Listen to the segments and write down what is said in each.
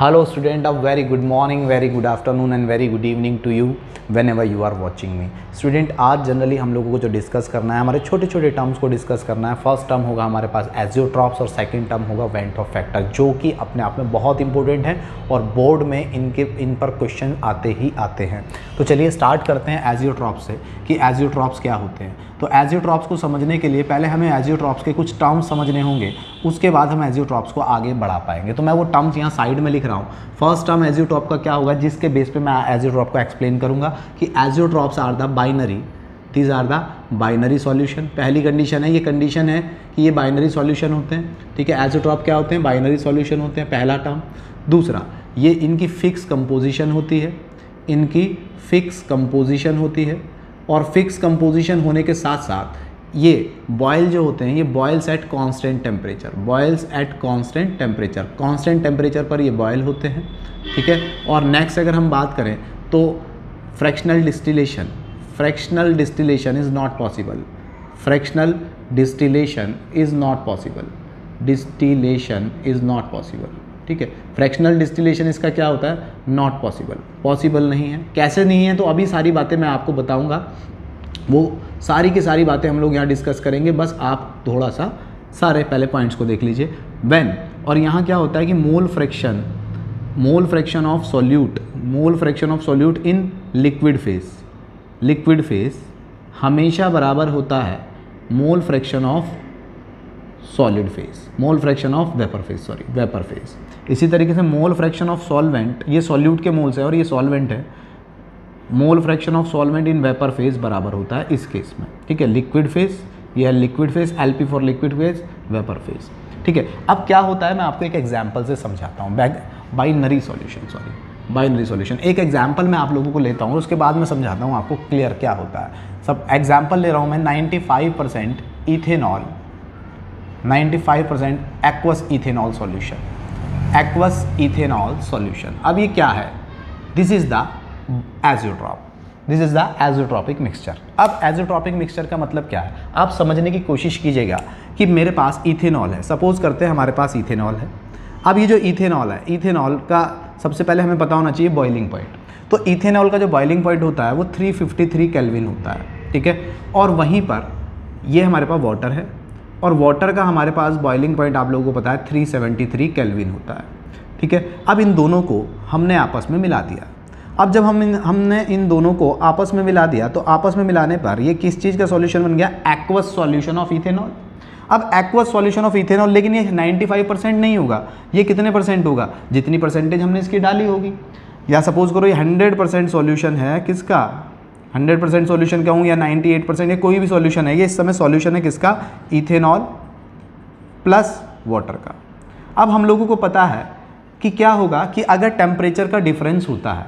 Hello student, a very good morning, very good afternoon and very good evening to you whenever you are watching me. Student आज generally हम लोगों को जो discuss करना है हमारे छोटे छोटे टर्म्स को डिस्कस करना है. फ़र्स्ट टर्म होगा हमारे पास एजियोट्रॉप्स और सेकंड टर्म होगा वेंट ऑफ़ फैक्टर जो कि अपने आप में बहुत इंपॉर्टेंट है और बोर्ड में इनके इन पर क्वेश्चन आते ही आते हैं. तो चलिए स्टार्ट करते हैं एजियोट्रॉप्स से कि एजियोट्रॉप्स क्या होते हैं? तो एजियोट्रॉप्स को समझने के लिए पहले हमें एजियोट्रॉप्स के कुछ टर्म्स समझने होंगे, उसके बाद हम एजियोट्रॉप्स को आगे बढ़ा पाएँगे। तो मैं वो टर्म्स यहाँ साइड में लिख रहा हूँ। फ़र्स्ट टर्म एजियोट्रॉप का क्या होगा, जिसके बेस पे मैं एजियोट्रॉप को एक्सप्लेन करूँगा कि azeotropes are the binary. These are the binary solution पहली कंडीशन है, ये कंडीशन है कि ये बाइनरी सॉल्यूशन होते हैं। ठीक है, एजियोट्रॉप क्या होते हैं? बाइनरी सॉल्यूशन होते हैं, पहला टर्म दूसरा, ये इनकी फिक्स कंपोजिशन होती है। इनकी फिक्स कंपोजिशन होती है। और फिक्स कंपोजिशन होने के साथ साथ ये बॉयल जो होते हैं, ये boils at constant temperature boils at constant temperature constant temperature पर ये बॉयल होते हैं, ठीक है? और नेक्स्ट अगर हम बात करें तो fractional distillation fractional distillation is not possible fractional distillation is not possible distillation is not possible ठीक है? फ्रैक्शनल डिस्टिलेशन इसका क्या होता है? नॉट पॉसिबल पॉसिबल नहीं है। कैसे नहीं है? तो अभी सारी बातें मैं आपको बताऊँगा। वो सारी की सारी बातें हम लोग यहाँ डिस्कस करेंगे। बस आप थोड़ा सा सारे पहले पॉइंट्स को देख लीजिए। वेन और यहाँ क्या होता है कि mole fraction mole fraction of solute mole fraction of solute in liquid phase liquid phase हमेशा बराबर होता है mole fraction of solid phase mole fraction of vapour phase sorry vapour phase इसी तरीके से मोल फ्रैक्शन ऑफ़ सॉल्वेंट, ये solute के moles है और ये सॉल्वेंट है, mole fraction of solvent in vapour phase बराबर होता है इस केस में, ठीक है? लिक्विड फ़ेज़, ये है liquid phase LP for liquid phase, vapour phase, ठीक है? अब क्या होता है? मैं आपको एक एग्ज़ाम्पल से समझाता हूँ binary solution sorry binary solution एक एग्ज़ाम्पल मैं आप लोगों को लेता हूँ उसके बाद मैं समझाता हूँ आपको क्लियर क्या होता है। सब एग्ज़ाम्पल ले रहा हूँ मैं 95 percent ethanol 95 percent aqueous ethanol solution aqueous ethanol solution अब ये क्या है? This is the azeotrope this is the azeotropic mixture अब एजोट्रॉपिक मिक्सचर का मतलब क्या है? आप समझने की कोशिश कीजिएगा कि मेरे पास इथेनॉल है। सपोज़ करते हैं हमारे पास इथेनॉल है। अब ये जो इथेनॉल है इथेनॉल का सबसे पहले हमें पता होना चाहिए बॉइलिंग पॉइंट तो इथेनॉल का जो बॉइलिंग पॉइंट होता है, वो 353 केल्विन होता है। ठीक है? और वहीं पर ये हमारे पास वाटर है। और वाटर का हमारे पास बॉइलिंग पॉइंट आप लोगों को पता है 373 केल्विन होता है, ठीक है? अब इन दोनों को हमने आपस में मिला दिया। अब जब हम इन, हमने इन दोनों को आपस में मिला दिया तो आपस में मिलाने पर ये किस चीज़ का सॉल्यूशन बन गया? एक्वस सॉल्यूशन ऑफ़ इथेनॉल अब एक्वस सॉल्यूशन ऑफ़ इथेनॉल लेकिन ये 95 परसेंट नहीं होगा, ये कितने परसेंट होगा? जितनी परसेंटेज हमने इसकी डाली होगी। या सपोज़ करो ये 100 परसेंट सॉल्यूशन है, किसका? 100 परसेंट सोल्यूशन कहूँ या 98 परसेंट या कोई भी सॉल्यूशन है? ये इस समय सोल्यूशन है किसका? इथेनॉल प्लस वाटर का। अब हम लोगों को पता है कि क्या होगा कि अगर टेम्परेचर का डिफरेंस होता है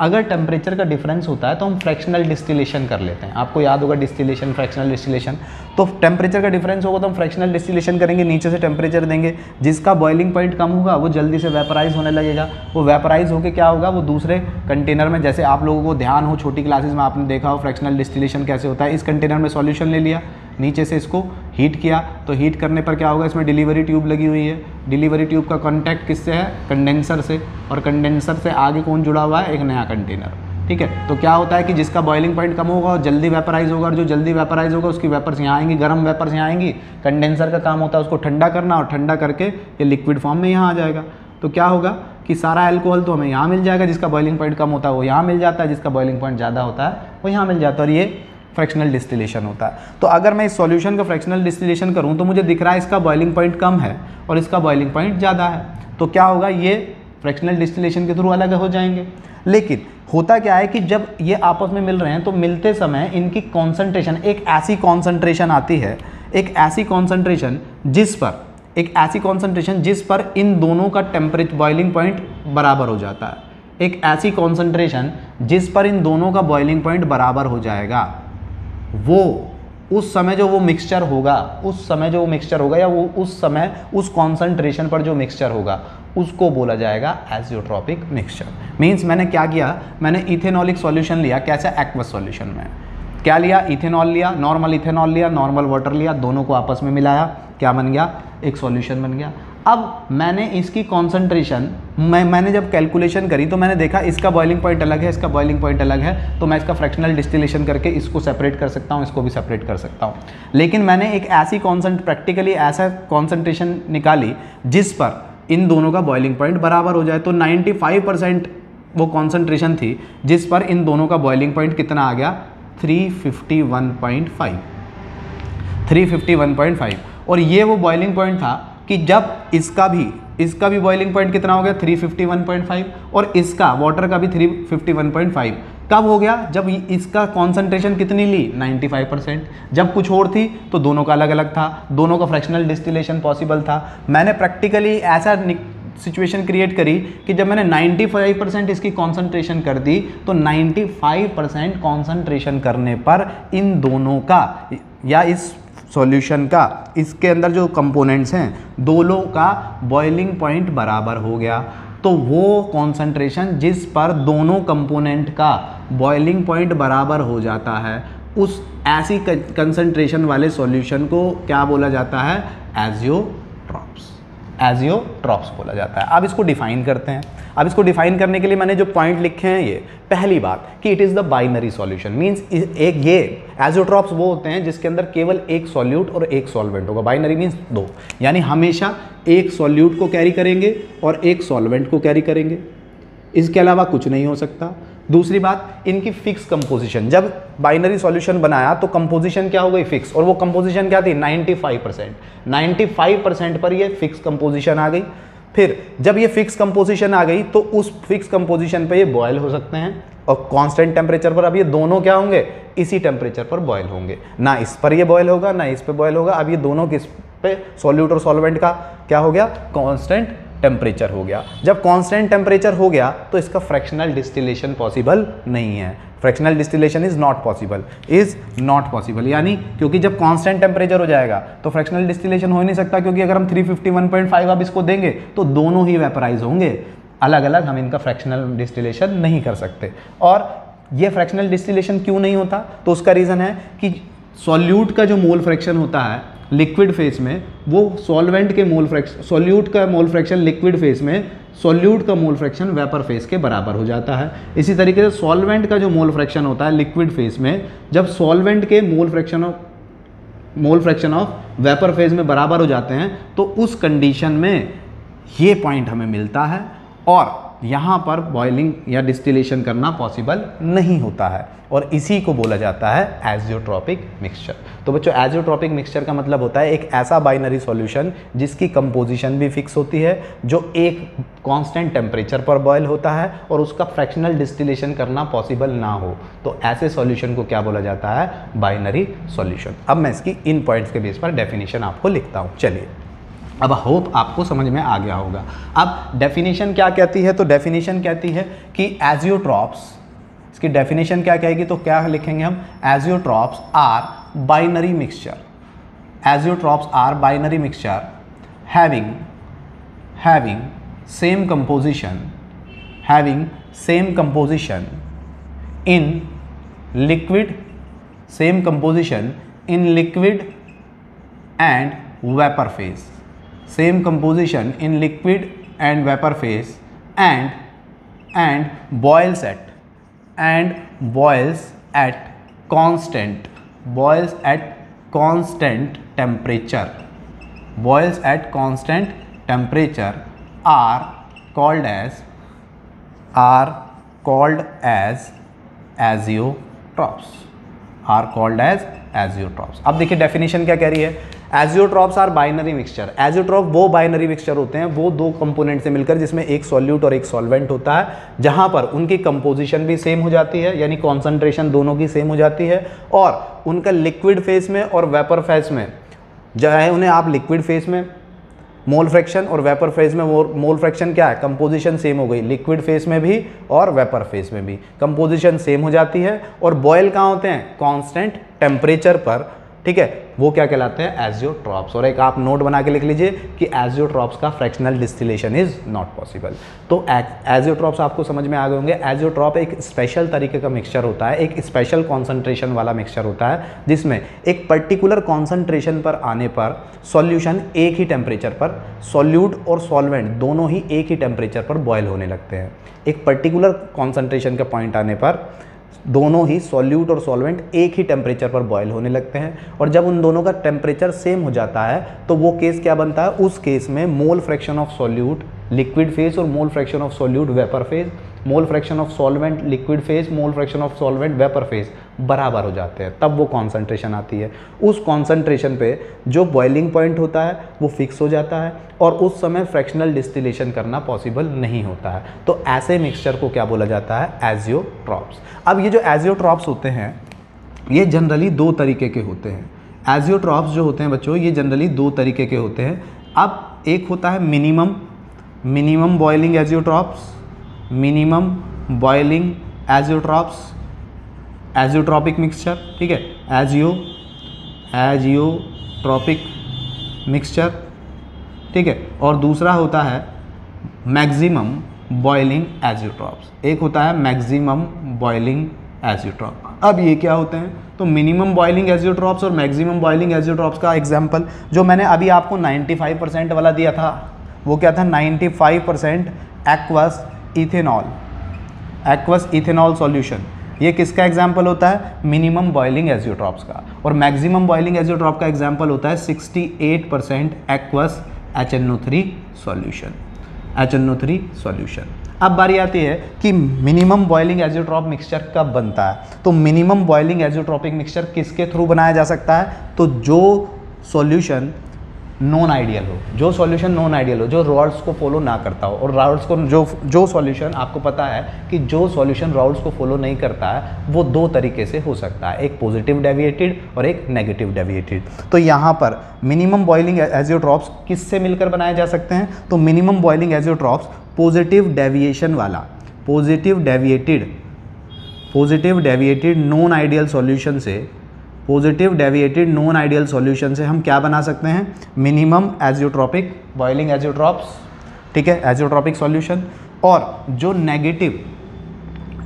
अगर टेम्परेचर का डिफरेंस होता है तो हम फ्रैक्शनल डिस्टिलेशन कर लेते हैं। आपको याद होगा डिस्टिलेशन फ्रैक्शनल डिस्टिलेशन तो टेम्परेचर का डिफरेंस होगा तो हम फ्रैक्शनल डिस्टिलेशन करेंगे, नीचे से टेम्परेचर देंगे। जिसका बॉइलिंग पॉइंट कम होगा, वो जल्दी से वेपराइज होने लगेगा। वो वेपराइज होकर क्या होगा? वो दूसरे कंटेनर में, जैसे आप लोगों को ध्यान हो, छोटी क्लासेज में आपने देखा हो फ्रैक्शनल डिस्टिलेशन कैसे होता है, इस कंटेनर में सॉल्यूशन ले लिया। नीचे से इसको हीट किया तो हीट करने पर क्या होगा? इसमें डिलीवरी ट्यूब लगी हुई है। डिलीवरी ट्यूब का कॉन्टैक्ट किससे है? कंडेंसर से। और कंडेंसर से आगे कौन जुड़ा हुआ है? एक नया कंटेनर ठीक है? तो क्या होता है कि जिसका बॉइलिंग पॉइंट कम होगा और जल्दी वेपराइज होगा। और जो जल्दी वेपराइज होगा, उसकी वेपर्स यहाँ आएँगी, गर्म वेपर्स यहाँ आएँगी। कंडेंसर का काम होता है उसको ठंडा करना और ठंडा करके ये लिक्विड फॉर्म में यहाँ आ जाएगा। तो क्या होगा कि सारा एल्कोहल तो हमें यहाँ मिल जाएगा, जिसका बॉइलिंग पॉइंट कम होता है वो यहाँ मिल जाता है, जिसका बॉइलिंग पॉइंट ज़्यादा होता है वो यहाँ मिल जाता है। और ये फ्रैक्शनल डिस्टिलेशन होता है। तो अगर मैं इस सॉल्यूशन का फ्रैक्शनल डिस्टिलेशन करूँ तो मुझे दिख रहा है इसका बॉइलिंग पॉइंट कम है और इसका बॉइलिंग पॉइंट ज़्यादा है। तो क्या होगा, ये फ्रैक्शनल डिस्टिलेशन के थ्रू अलग हो जाएँगे। लेकिन होता क्या है कि जब ये आपस में मिल रहे हैं तो मिलते समय इनकी कॉन्सेंट्रेशन एक ऐसी कॉन्सेंट्रेशन आती है, एक ऐसी कॉन्सेंट्रेशन जिस पर, एक ऐसी कॉन्सेंट्रेशन जिस पर इन दोनों का टेम्परेचर बॉइलिंग पॉइंट बराबर हो जाता है। एक ऐसी कॉन्सेंट्रेशन जिस पर इन दोनों का बॉइलिंग पॉइंट बराबर हो जाएगा। वो उस समय जो वो मिक्सचर होगा, उस समय जो वो मिक्सचर होगा या वो उस समय, उस कॉन्सेंट्रेशन पर जो मिक्सचर होगा, उसको बोला जाएगा एजियोट्रॉपिक मिक्सचर मीन्स मैंने क्या किया? मैंने इथेनॉलिक सॉल्यूशन लिया, कैसे? एक्वस सॉल्यूशन में. क्या लिया? इथेनॉल लिया नॉर्मल इथेनॉल लिया नॉर्मल वाटर लिया, दोनों को आपस में मिलाया. क्या बन गया? एक सॉल्यूशन बन गया. अब मैंने इसकी कॉन्सेंट्रेशन मैं, मैंने जब कैलकुलेशन करी तो मैंने देखा इसका बॉइलिंग पॉइंट अलग है, इसका बॉइलिंग पॉइंट अलग है तो मैं इसका फ्रैक्शनल डिस्टिलेशन करके इसको सेपरेट कर सकता हूँ, इसको भी सेपरेट कर सकता हूँ। लेकिन मैंने एक ऐसी कॉन्सेंट प्रैक्टिकली ऐसा कॉन्सेंट्रेशन निकाली जिस पर इन दोनों का बॉइलिंग पॉइंट बराबर हो जाए तो 95 परसेंट वो कॉन्सेंट्रेशन थी जिस पर इन दोनों का बॉइलिंग पॉइंट कितना आ गया? 351.5 351.5 और ये वो बॉइलिंग पॉइंट था कि जब इसका भी इसका भी बॉइलिंग पॉइंट कितना हो गया? 351.5 और इसका वाटर का भी 351.5 कब हो गया? जब इसका कॉन्सेंट्रेशन कितनी ली? 95 परसेंट जब कुछ और थी तो दोनों का अलग अलग था, दोनों का फ्रैक्शनल डिस्टिलेशन पॉसिबल था। मैंने प्रैक्टिकली ऐसा सिचुएशन क्रिएट करी कि जब मैंने 95 परसेंट इसकी कॉन्सेंट्रेशन कर दी तो 95 परसेंट कॉन्सेंट्रेशन करने पर इन दोनों का, या इस सॉल्यूशन का, इसके अंदर जो कंपोनेंट्स हैं, दोनों का बॉइलिंग पॉइंट बराबर हो गया। तो वो कॉन्सेंट्रेशन जिस पर दोनों कंपोनेंट का बॉइलिंग पॉइंट बराबर हो जाता है, उस ऐसी कंसंट्रेशन वाले सॉल्यूशन को क्या बोला जाता है? एजियोट्रॉप्स एजियोट्रॉप्स बोला जाता है। अब इसको डिफाइन करते हैं। अब इसको डिफाइन करने के लिए मैंने जो पॉइंट लिखे हैं ये, पहली बात कि it is the binary solution means एक ये एजियोट्रॉप्स वो होते हैं जिसके अंदर केवल एक सॉल्यूट और एक सॉल्वेंट होगा। बाइनरी मीन्स दो। यानी हमेशा एक सॉल्यूट को कैरी करेंगे और एक सॉल्वेंट को कैरी करेंगे। इसके अलावा कुछ नहीं हो सकता। दूसरी बात, इनकी फिक्स कंपोजिशन जब बाइनरी सॉल्यूशन बनाया तो कंपोजिशन क्या हो गई फिक्स और वो कंपोजिशन क्या थी? 95 परसेंट नाइन्टी पर ये फिक्स कंपोजिशन आ गई। फिर, जब ये फिक्स कंपोजिशन आ गई तो उस फिक्स कंपोजिशन पे ये बॉयल हो सकते हैं। और कांस्टेंट टेम्परेचर पर अब ये दोनों क्या होंगे? इसी टेम्परेचर पर बॉयल होंगे। ना इस पर ये बॉयल होगा, ना इस पर बॉयल होगा। अब ये दोनों किस पे? सॉल्यूट और सॉल्वेंट का। क्या हो गया? कांस्टेंट टेम्परेचर हो गया। जब कांस्टेंट टेम्परेचर हो गया तो इसका फ्रैक्शनल डिस्टिलेशन पॉसिबल नहीं है। Fractional distillation is not possible is not possible यानी क्योंकि जब कांस्टेंट टेम्परेचर हो जाएगा तो फ्रैक्शनल डिस्टिलेशन हो ही नहीं सकता, क्योंकि अगर हम 351.5 अब इसको देंगे तो दोनों ही वेपराइज होंगे। अलग अलग हम इनका फ्रैक्शनल डिस्टिलेशन नहीं कर सकते। और ये फ्रैक्शनल डिस्टिलेशन क्यों नहीं होता? तो उसका रीज़न है कि सॉल्यूट का जो मोल फ्रैक्शन होता है लिक्विड फेस में, वो सॉल्वेंट के मोल फ्रैक्शन सॉल्यूट का मोल फ्रैक्शन लिक्विड फेस में, सॉल्यूट का मोल फ्रैक्शन वेपर फेस के बराबर हो जाता है। इसी तरीके से सॉल्वेंट का जो मोल फ्रैक्शन होता है लिक्विड फेस में, जब सॉल्वेंट के mole fraction of, mole fraction of vapour phase में बराबर हो जाते हैं तो उस कंडीशन में ये पॉइंट हमें मिलता है और यहाँ पर बॉइलिंग या डिस्टिलेशन करना पॉसिबल नहीं होता है। और इसी को बोला जाता है एजियोट्रॉपिक मिक्सचर तो बच्चों एजियोट्रॉपिक मिक्सचर का मतलब होता है एक ऐसा बाइनरी सॉल्यूशन जिसकी कंपोजिशन भी फिक्स होती है, जो एक कांस्टेंट टेम्परेचर पर बॉयल होता है और उसका फ्रैक्शनल डिस्टिलेशन करना पॉसिबल ना हो। तो ऐसे सॉल्यूशन को क्या बोला जाता है? बाइनरी सॉल्यूशन अब मैं इसकी इन पॉइंट्स के बेस पर डेफिनेशन आपको लिखता हूँ। चलिए। अब होप आपको समझ में आ गया होगा। अब डेफिनेशन क्या कहती है? तो डेफिनेशन कहती है कि एजियोट्रॉप्स इसकी डेफिनेशन क्या कहेगी? तो क्या लिखेंगे हम? Azeotropes are binary mixture azeotropes are binary mixture having having same composition having same composition in liquid same composition in liquid and vapour phase same composition in liquid and vapor phase and and boils at and boils at constant boils at constant temperature boils at constant temperature are called as are called as azeotrophs are called as azeotrophs अब देखिए definition क्या कह रही है azeotropes are binary mixture azeotrope वो binary mixture होते हैं, वो दो कंपोनेंट से मिलकर जिसमें एक सॉल्यूट और एक सॉल्वेंट होता है, जहाँ पर उनकी कंपोजिशन भी सेम हो जाती है, यानी कॉन्सेंट्रेशन दोनों की सेम हो जाती है, और उनका लिक्विड फेस में और वेपर फेस में चाहे उन्हें आप लिक्विड फेस में मोल फ्रैक्शन और वेपर फ़ेज़ में मोल फ्रैक्शन क्या है? कंपोजिशन सेम हो गई लिक्विड फ़ेज़ में भी और वेपर फ़ेज़ में भी। कंपोजिशन सेम हो जाती है, और बॉयल कहाँ होते हैं? कांस्टेंट टेम्परेचर पर। ठीक है? वो क्या कहलाते हैं? एजियोट्रॉप्स और एक आप नोट बना के लिख लीजिए कि एजियोट्रॉप्स का fractional distillation is not possible तो एजियोट्रॉप्स आपको समझ में आ गए होंगे। एजियोट्रॉप एक स्पेशल तरीके का मिक्सचर होता है। एक स्पेशल कॉन्सेंट्रेशन वाला मिक्सचर होता है, जिसमें एक पर्टिकुलर कॉन्सेंट्रेशन पर आने पर सॉल्यूशन एक ही टेम्परेचर पर सॉल्यूट और सॉल्वेंट दोनों ही एक ही टेम्परेचर पर बॉयल होने लगते हैं। एक पर्टिकुलर कॉन्सेंट्रेशन का पॉइंट आने पर दोनों ही सॉल्यूट और सॉल्वेंट एक ही टेम्परेचर पर बॉयल होने लगते हैं। और जब उन दोनों का टेम्परेचर सेम हो जाता है तो वो केस क्या बनता है? उस केस में mole fraction of solute liquid phase और mole fraction of solute vapour phase mole fraction of solvent liquid phase, mole fraction of solvent vapour phase बराबर हो जाते हैं। तब वो कॉन्सेंट्रेशन आती है। उस कॉन्सेंट्रेशन पे जो बॉइलिंग पॉइंट होता है, वो फिक्स हो जाता है और उस समय फ्रैक्शनल डिस्टिलेशन करना पॉसिबल नहीं होता है। तो ऐसे मिक्सचर को क्या बोला जाता है? एजियोट्रॉप्स अब ये जो एजियोट्रॉप्स होते हैं, ये जनरली दो तरीके के होते हैं। एजियोट्रॉप्स जो होते हैं बच्चों, ये जनरली दो तरीके के होते हैं। अब एक होता है minimum minimum boiling azeotropes minimum boiling azeotropes, azeotropic mixture, ठीक है? एजियो, एजियोट्रॉपिक मिक्सचर, ठीक है? और दूसरा होता है मैक्सिमम बॉइलिंग एजियोट्रॉप्स। एक होता है मैक्सिमम बॉइलिंग एजियोट्रॉप। अब ये क्या होते हैं? तो मिनिमम बॉइलिंग एजियोट्रॉप्स और मैक्सिमम बॉइलिंग एजियोट्रॉप्स का एग्जांपल, जो मैंने अभी आपको 95 परसेंट वाला दिया था, वो क्या था? 95 percent aqueous ethanol aqueous ethanol solution ये किसका एग्ज़ाम्पल होता है? मिनिमम बॉइलिंग एजियोट्रॉप्स का. और मैक्सिमम बॉइलिंग एजियोट्रॉप का एग्ज़ाम्पल होता है 68 percent aqueous H N three solution H N three solution अब बारी आती है कि मिनिमम बॉइलिंग एजियोट्रॉप मिक्सचर कब बनता है? तो मिनिमम बॉइलिंग एजियोट्रॉपिक मिक्सचर किसके थ्रू बनाया जा सकता है? तो जो सॉल्यूशन नॉन आइडियल हो, जो सॉल्यूशन नॉन आइडियल हो, जो रॉड्स को फॉलो ना करता हो, और रॉड्स को जो जो सॉल्यूशन आपको पता है कि जो सॉल्यूशन रॉड्स को फॉलो नहीं करता है, वो दो तरीके से हो सकता है, एक पॉजिटिव डेविएटेड और एक नेगेटिव डेविएटेड तो यहाँ पर मिनिमम बॉइलिंग एजियोट्रॉप्स किससे मिलकर बनाए जा सकते हैं? तो minimum boiling azeotropes positive deviation वाला positive deviated positive deviated non ideal solution से positive, deviated, non ideal solution से हम क्या बना सकते हैं? मिनिमम एजियोट्रॉपिक, बॉइलिंग एजियोट्रॉप्स, ठीक है? Azeotropic solution. और जो नेगेटिव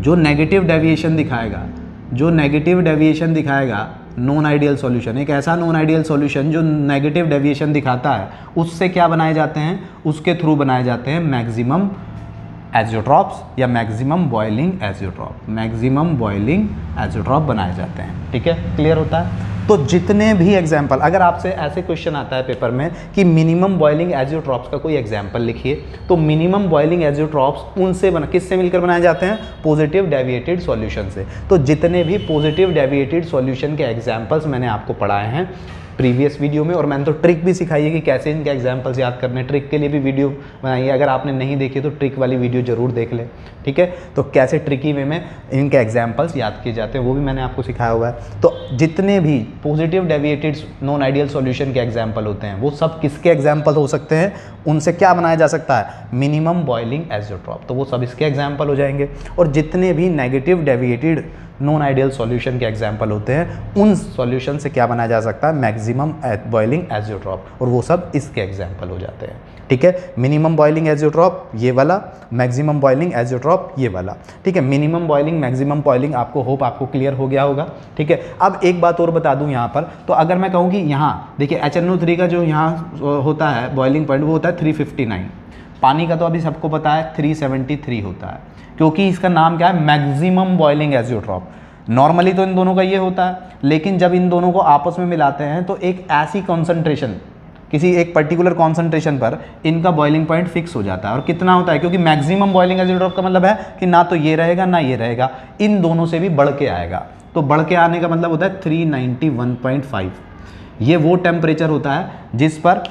जो नेगेटिव डेविएशन दिखाएगा, जो नेगेटिव डेविएशन दिखाएगा, नॉन आइडियल सॉल्यूशन, एक ऐसा नॉन आइडियल सॉल्यूशन जो नेगेटिव डेविएशन दिखाता है, उससे क्या बनाए जाते हैं? उसके थ्रू बनाए जाते हैं मैक्सिमम एजियोट्रॉप्स या maximum boiling azeotrope maximum boiling azeotrope बनाए जाते हैं। ठीक है? क्लियर होता है? तो जितने भी एग्ज़ाम्पल अगर आपसे ऐसे क्वेश्चन आता है पेपर में कि मिनिमम बॉइलिंग एजियोट्रॉप्स का कोई एग्ज़ाम्पल लिखिए तो मिनिमम बॉइलिंग एजियोट्रॉप्स उनसे बना, किससे मिलकर बनाए जाते हैं? पॉजिटिव डेविएटेड सॉल्यूशन से। तो जितने भी पॉजिटिव डेविएटेड सॉल्यूशन के एग्जाम्पल्स मैंने आपको पढ़ाए हैं प्रीवियस वीडियो में, और मैंने तो ट्रिक भी सिखाई है कि कैसे इनके एग्जाम्पल्स याद करने ट्रिक के लिए भी वीडियो बनाई है। अगर आपने नहीं देखी तो ट्रिक वाली वीडियो ज़रूर देख लें, ठीक है? तो कैसे ट्रिकी वे में इनके एग्जाम्पल्स याद किए जाते हैं, वो भी मैंने आपको सिखाया हुआ है। तो जितने भी positive deviated non ideal solution के एग्ज़ाम्पल होते हैं, वो सब किसके एग्ज़ाम्पल हो सकते हैं? उनसे क्या बनाया जा सकता है? मिनिमम बॉइलिंग एजोट्रॉप तो वो सब इसके एग्ज़ाम्पल हो जाएँगे। और जितने भी negative deviated non ideal solution के एग्ज़ाम्पल होते हैं। उन सॉल्यूशन से क्या बनाया जा सकता है? Maximum boiling azeotrope. और वो सब इसके एग्ज़ाम्पल हो जाते हैं। ठीक है? मिनिमम बॉइलिंग एजियोट्रॉप, ये वाला। मैक्सिमम बॉइलिंग एजियोट्रॉप, ये वाला। ठीक है? मिनिमम बॉइलिंग, मैक्सिमम बॉइलिंग, आपको होप आपको क्लियर हो गया होगा। ठीक है? अब एक बात और बता दूँ यहाँ पर। तो अगर मैं कहूँ कि यहाँ, देखिए एच एन का जो यहाँ होता है बॉइलिंग पॉइंट वो होता है थ्री पानी का तो अभी सबको पता है थ्री होता है। क्योंकि इसका नाम क्या है? मैक्सिमम बॉइलिंग एजियोट्रॉप नॉर्मली तो इन दोनों का ये होता है, लेकिन जब इन दोनों को आपस में मिलाते हैं तो एक ऐसी कॉन्सेंट्रेशन किसी एक पर्टिकुलर कॉन्सेंट्रेशन पर इनका बॉइलिंग पॉइंट फिक्स हो जाता है। और कितना होता है? क्योंकि मैक्सिमम बॉइलिंग एजियोट्रॉप का मतलब है कि ना तो ये रहेगा, ना ये रहेगा। इन दोनों से भी बढ़ के आएगा। तो बढ़ के आने का मतलब होता है 391.5 ये वो टेम्परेचर होता है जिस पर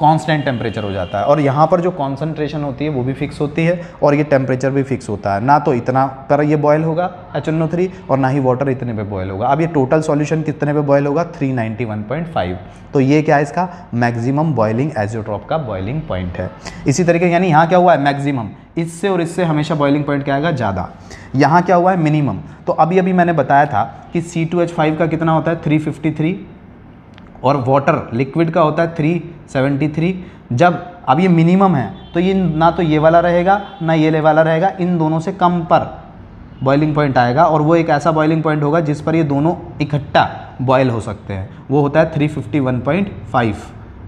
कांस्टेंट टेम्परेचर हो जाता है। और यहाँ पर जो कॉन्सेंट्रेशन होती है, वो भी फिक्स होती है और ये टेम्परेचर भी फिक्स होता है। ना तो इतना पर ये बॉयल होगा एच थ्री और ना ही वाटर इतने पे बॉयल होगा। अब ये टोटल सॉल्यूशन कितने पे बॉयल होगा? 391.5 तो ये क्या है इसका? मैक्सिमम बॉइलिंग एजियोट्रॉप का बॉइलिंग पॉइंट है। इसी तरीके यानी यहाँ क्या हुआ है? मैक्सिमम इससे और इससे हमेशा बॉइलिंग पॉइंट क्या आएगा? ज़्यादा। यहाँ क्या हुआ है? मिनिमम तो अभी अभी मैंने बताया था कि सी का कितना होता है? थ्री और वाटर लिक्विड का होता है? 373 जब अब ये मिनिमम है तो ये ना तो ये वाला रहेगा, ना ये ले वाला रहेगा, इन दोनों से कम पर बॉइलिंग पॉइंट आएगा और वो एक ऐसा बॉइलिंग पॉइंट होगा जिस पर ये दोनों इकट्ठा बॉयल हो सकते हैं। वो होता है 351.5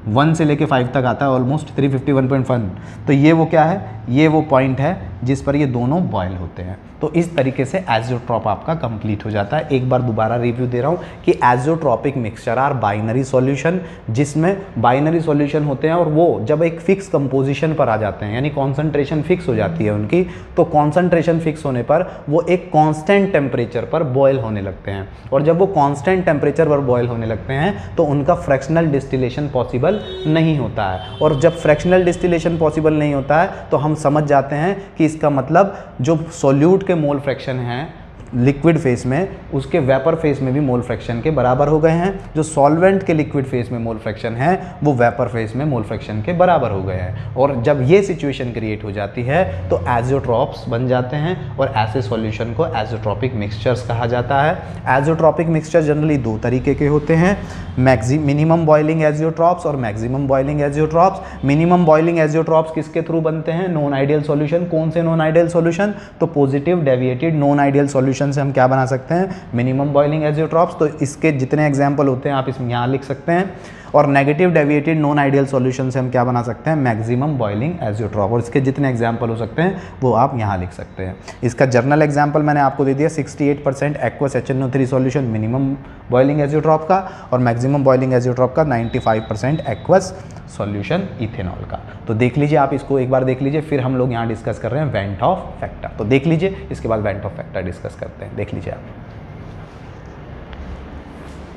वन से लेके फाइव तक आता है ऑलमोस्ट 351.1 तो ये वो क्या है? ये वो पॉइंट है जिस पर ये दोनों बॉयल होते हैं। तो इस तरीके से एजियोट्रॉप आपका कंप्लीट हो जाता है। एक बार दोबारा रिव्यू दे रहा हूँ कि azeotropic mixture are binary solution जिसमें बाइनरी सॉल्यूशन होते हैं और वो जब एक फिक्स कंपोजिशन पर आ जाते हैं, यानी कॉन्सेंट्रेशन फिक्स हो जाती है उनकी तो कॉन्सेंट्रेशन फिक्स होने पर वो एक कॉन्स्टेंट टेम्परेचर पर बॉयल होने लगते हैं। और जब वो कॉन्स्टेंट टेम्परेचर पर बॉयल होने लगते हैं तो उनका फ्रैक्शनल डिस्टिलेशन पॉसिबल नहीं होता है। और जब फ्रैक्शनल डिस्टिलेशन पॉसिबल नहीं होता है तो हम समझ जाते हैं कि इसका मतलब जो सोल्यूट के मोल फ्रैक्शन हैं। लिक्विड फेस में, उसके वेपर फेस में भी मोल फ्रैक्शन के बराबर हो गए हैं। जो सॉल्वेंट के लिक्विड फेस में मोल फ्रैक्शन है, वो वेपर फेस में मोल फ्रैक्शन के बराबर हो गए हैं। और जब ये सिचुएशन क्रिएट हो जाती है तो एजोट्रॉप्स बन जाते हैं और ऐसे सॉल्यूशन को एजोट्रॉपिक मिक्सचर्स कहा जाता है। एजोट्रॉपिक मिक्सचर जनरली दो तरीके के होते हैं। मैक्सी मिनिमम बॉइलिंग एजियोट्रॉप्स और maximum boiling azeotropes minimum boiling azeotropes किसके थ्रू बनते हैं? नॉन आइडियल सॉल्यूशन कौन से नॉन आइडियल सॉल्यूशन तो positive deviated non ideal solution solution से हम क्या बना सकते हैं? मिनिमम बॉइलिंग एजियोट्रॉप्स तो इसके जितने एग्ज़ाम्पल होते हैं, आप इसमें यहाँ लिख सकते हैं। और negative deviated non ideal solution से हम क्या बना सकते हैं? मैक्सिमम बॉइलिंग एजियोट्रॉप और इसके जितने एग्ज़ाम्पल हो सकते हैं, वो आप यहाँ लिख सकते हैं। इसका जर्नल एग्ज़ाम्पल मैंने आपको दे दिया 68 percent aqueous H N three solution minimum boiling azeotrope का, और मैक्सिमम बॉइलिंग एजियोट्रॉप का 95 परसेंट एक्वस सॉल्यूशन इथेनॉल का। तो देख लीजिए आप इसको एक बार देख लीजिए, फिर हम लोग यहाँ डिस्कस कर रहे हैं वेंट ऑफ़ फैक्टर तो देख लीजिए, इसके बाद वेंट ऑफ़ फैक्टर डिस्कस करते हैं। देख लीजिए आप।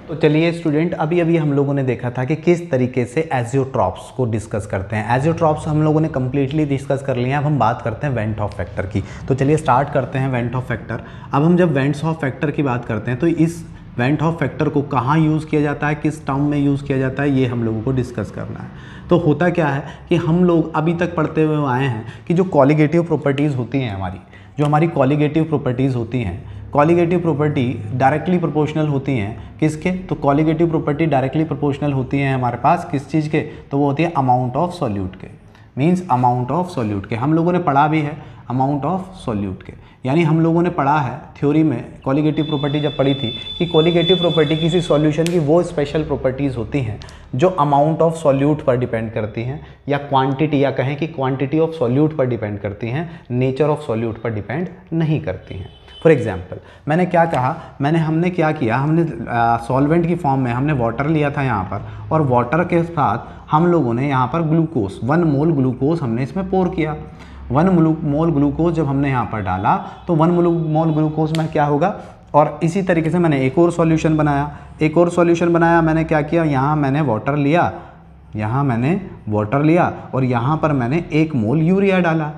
तो चलिए स्टूडेंट अभी अभी हम लोगों ने देखा था कि किस तरीके से एजियोट्रॉप्स को डिस्कस करते हैं। एजियोट्रॉप्स हम लोगों ने कम्प्लीटली डिस्कस कर लिया अब हम बात करते हैं वेंट ऑफ़ फैक्टर की। तो चलिए स्टार्ट करते हैं वेंट ऑफ़ फैक्टर अब हम जब वेंट्स ऑफ़ फैक्टर की बात करते हैं तो इस वेंट ऑफ़ फैक्टर को कहाँ यूज़ किया जाता है, किस टर्म में यूज़ किया जाता है, ये हम लोगों को डिस्कस करना है। तो होता क्या है कि हम लोग अभी तक पढ़ते हुए आए हैं कि जो कॉलीगेटिव प्रॉपर्टीज़ होती हैं हमारी, जो हमारी कॉलीगेटिव प्रॉपर्टीज़ होती हैं कॉलीगेटिव प्रॉपर्टी डायरेक्टली प्रोपोर्शनल होती हैं किसके? तो कॉलीगेटिव प्रॉपर्टी डायरेक्टली प्रोपोर्शनल होती हैं हमारे पास किस चीज़ के? तो वो होती है अमाउंट ऑफ़ सॉल्यूट के। मीन्स अमाउंट ऑफ़ सॉल्यूट के। हम लोगों ने पढ़ा भी है अमाउंट ऑफ़ सॉल्यूट के। यानी हम लोगों ने पढ़ा है थ्योरी में कॉलीगेटिव प्रॉपर्टी जब पढ़ी थी कि कॉलीगेटिव प्रॉपर्टी किसी सॉल्यूशन की वो स्पेशल प्रॉपर्टीज़ होती हैं जो अमाउंट ऑफ़ सॉल्यूट पर डिपेंड करती हैं या क्वांटिटी या कहें कि क्वांटिटी ऑफ़ सॉल्यूट पर डिपेंड करती हैं नेचर ऑफ़ सॉल्यूट पर डिपेंड नहीं करती हैं। फॉर एग्ज़ाम्पल मैंने क्या कहा? मैंने हमने क्या किया? हमने सॉल्वेंट की फॉर्म में हमने वाटर लिया था यहाँ पर और वाटर के साथ हम लोगों ने यहाँ पर ग्लूकोज वन मोल ग्लूकोज हमने इसमें पोर किया। वन मोल ग्लूकोज जब हमने यहाँ पर डाला तो वन मोल ग्लूकोज में क्या होगा? और इसी तरीके से मैंने एक और सॉल्यूशन बनाया। एक और सॉल्यूशन बनाया, मैंने क्या किया? यहाँ मैंने वाटर लिया। यहाँ मैंने वाटर लिया और यहाँ पर मैंने एक मोल यूरिया डाला।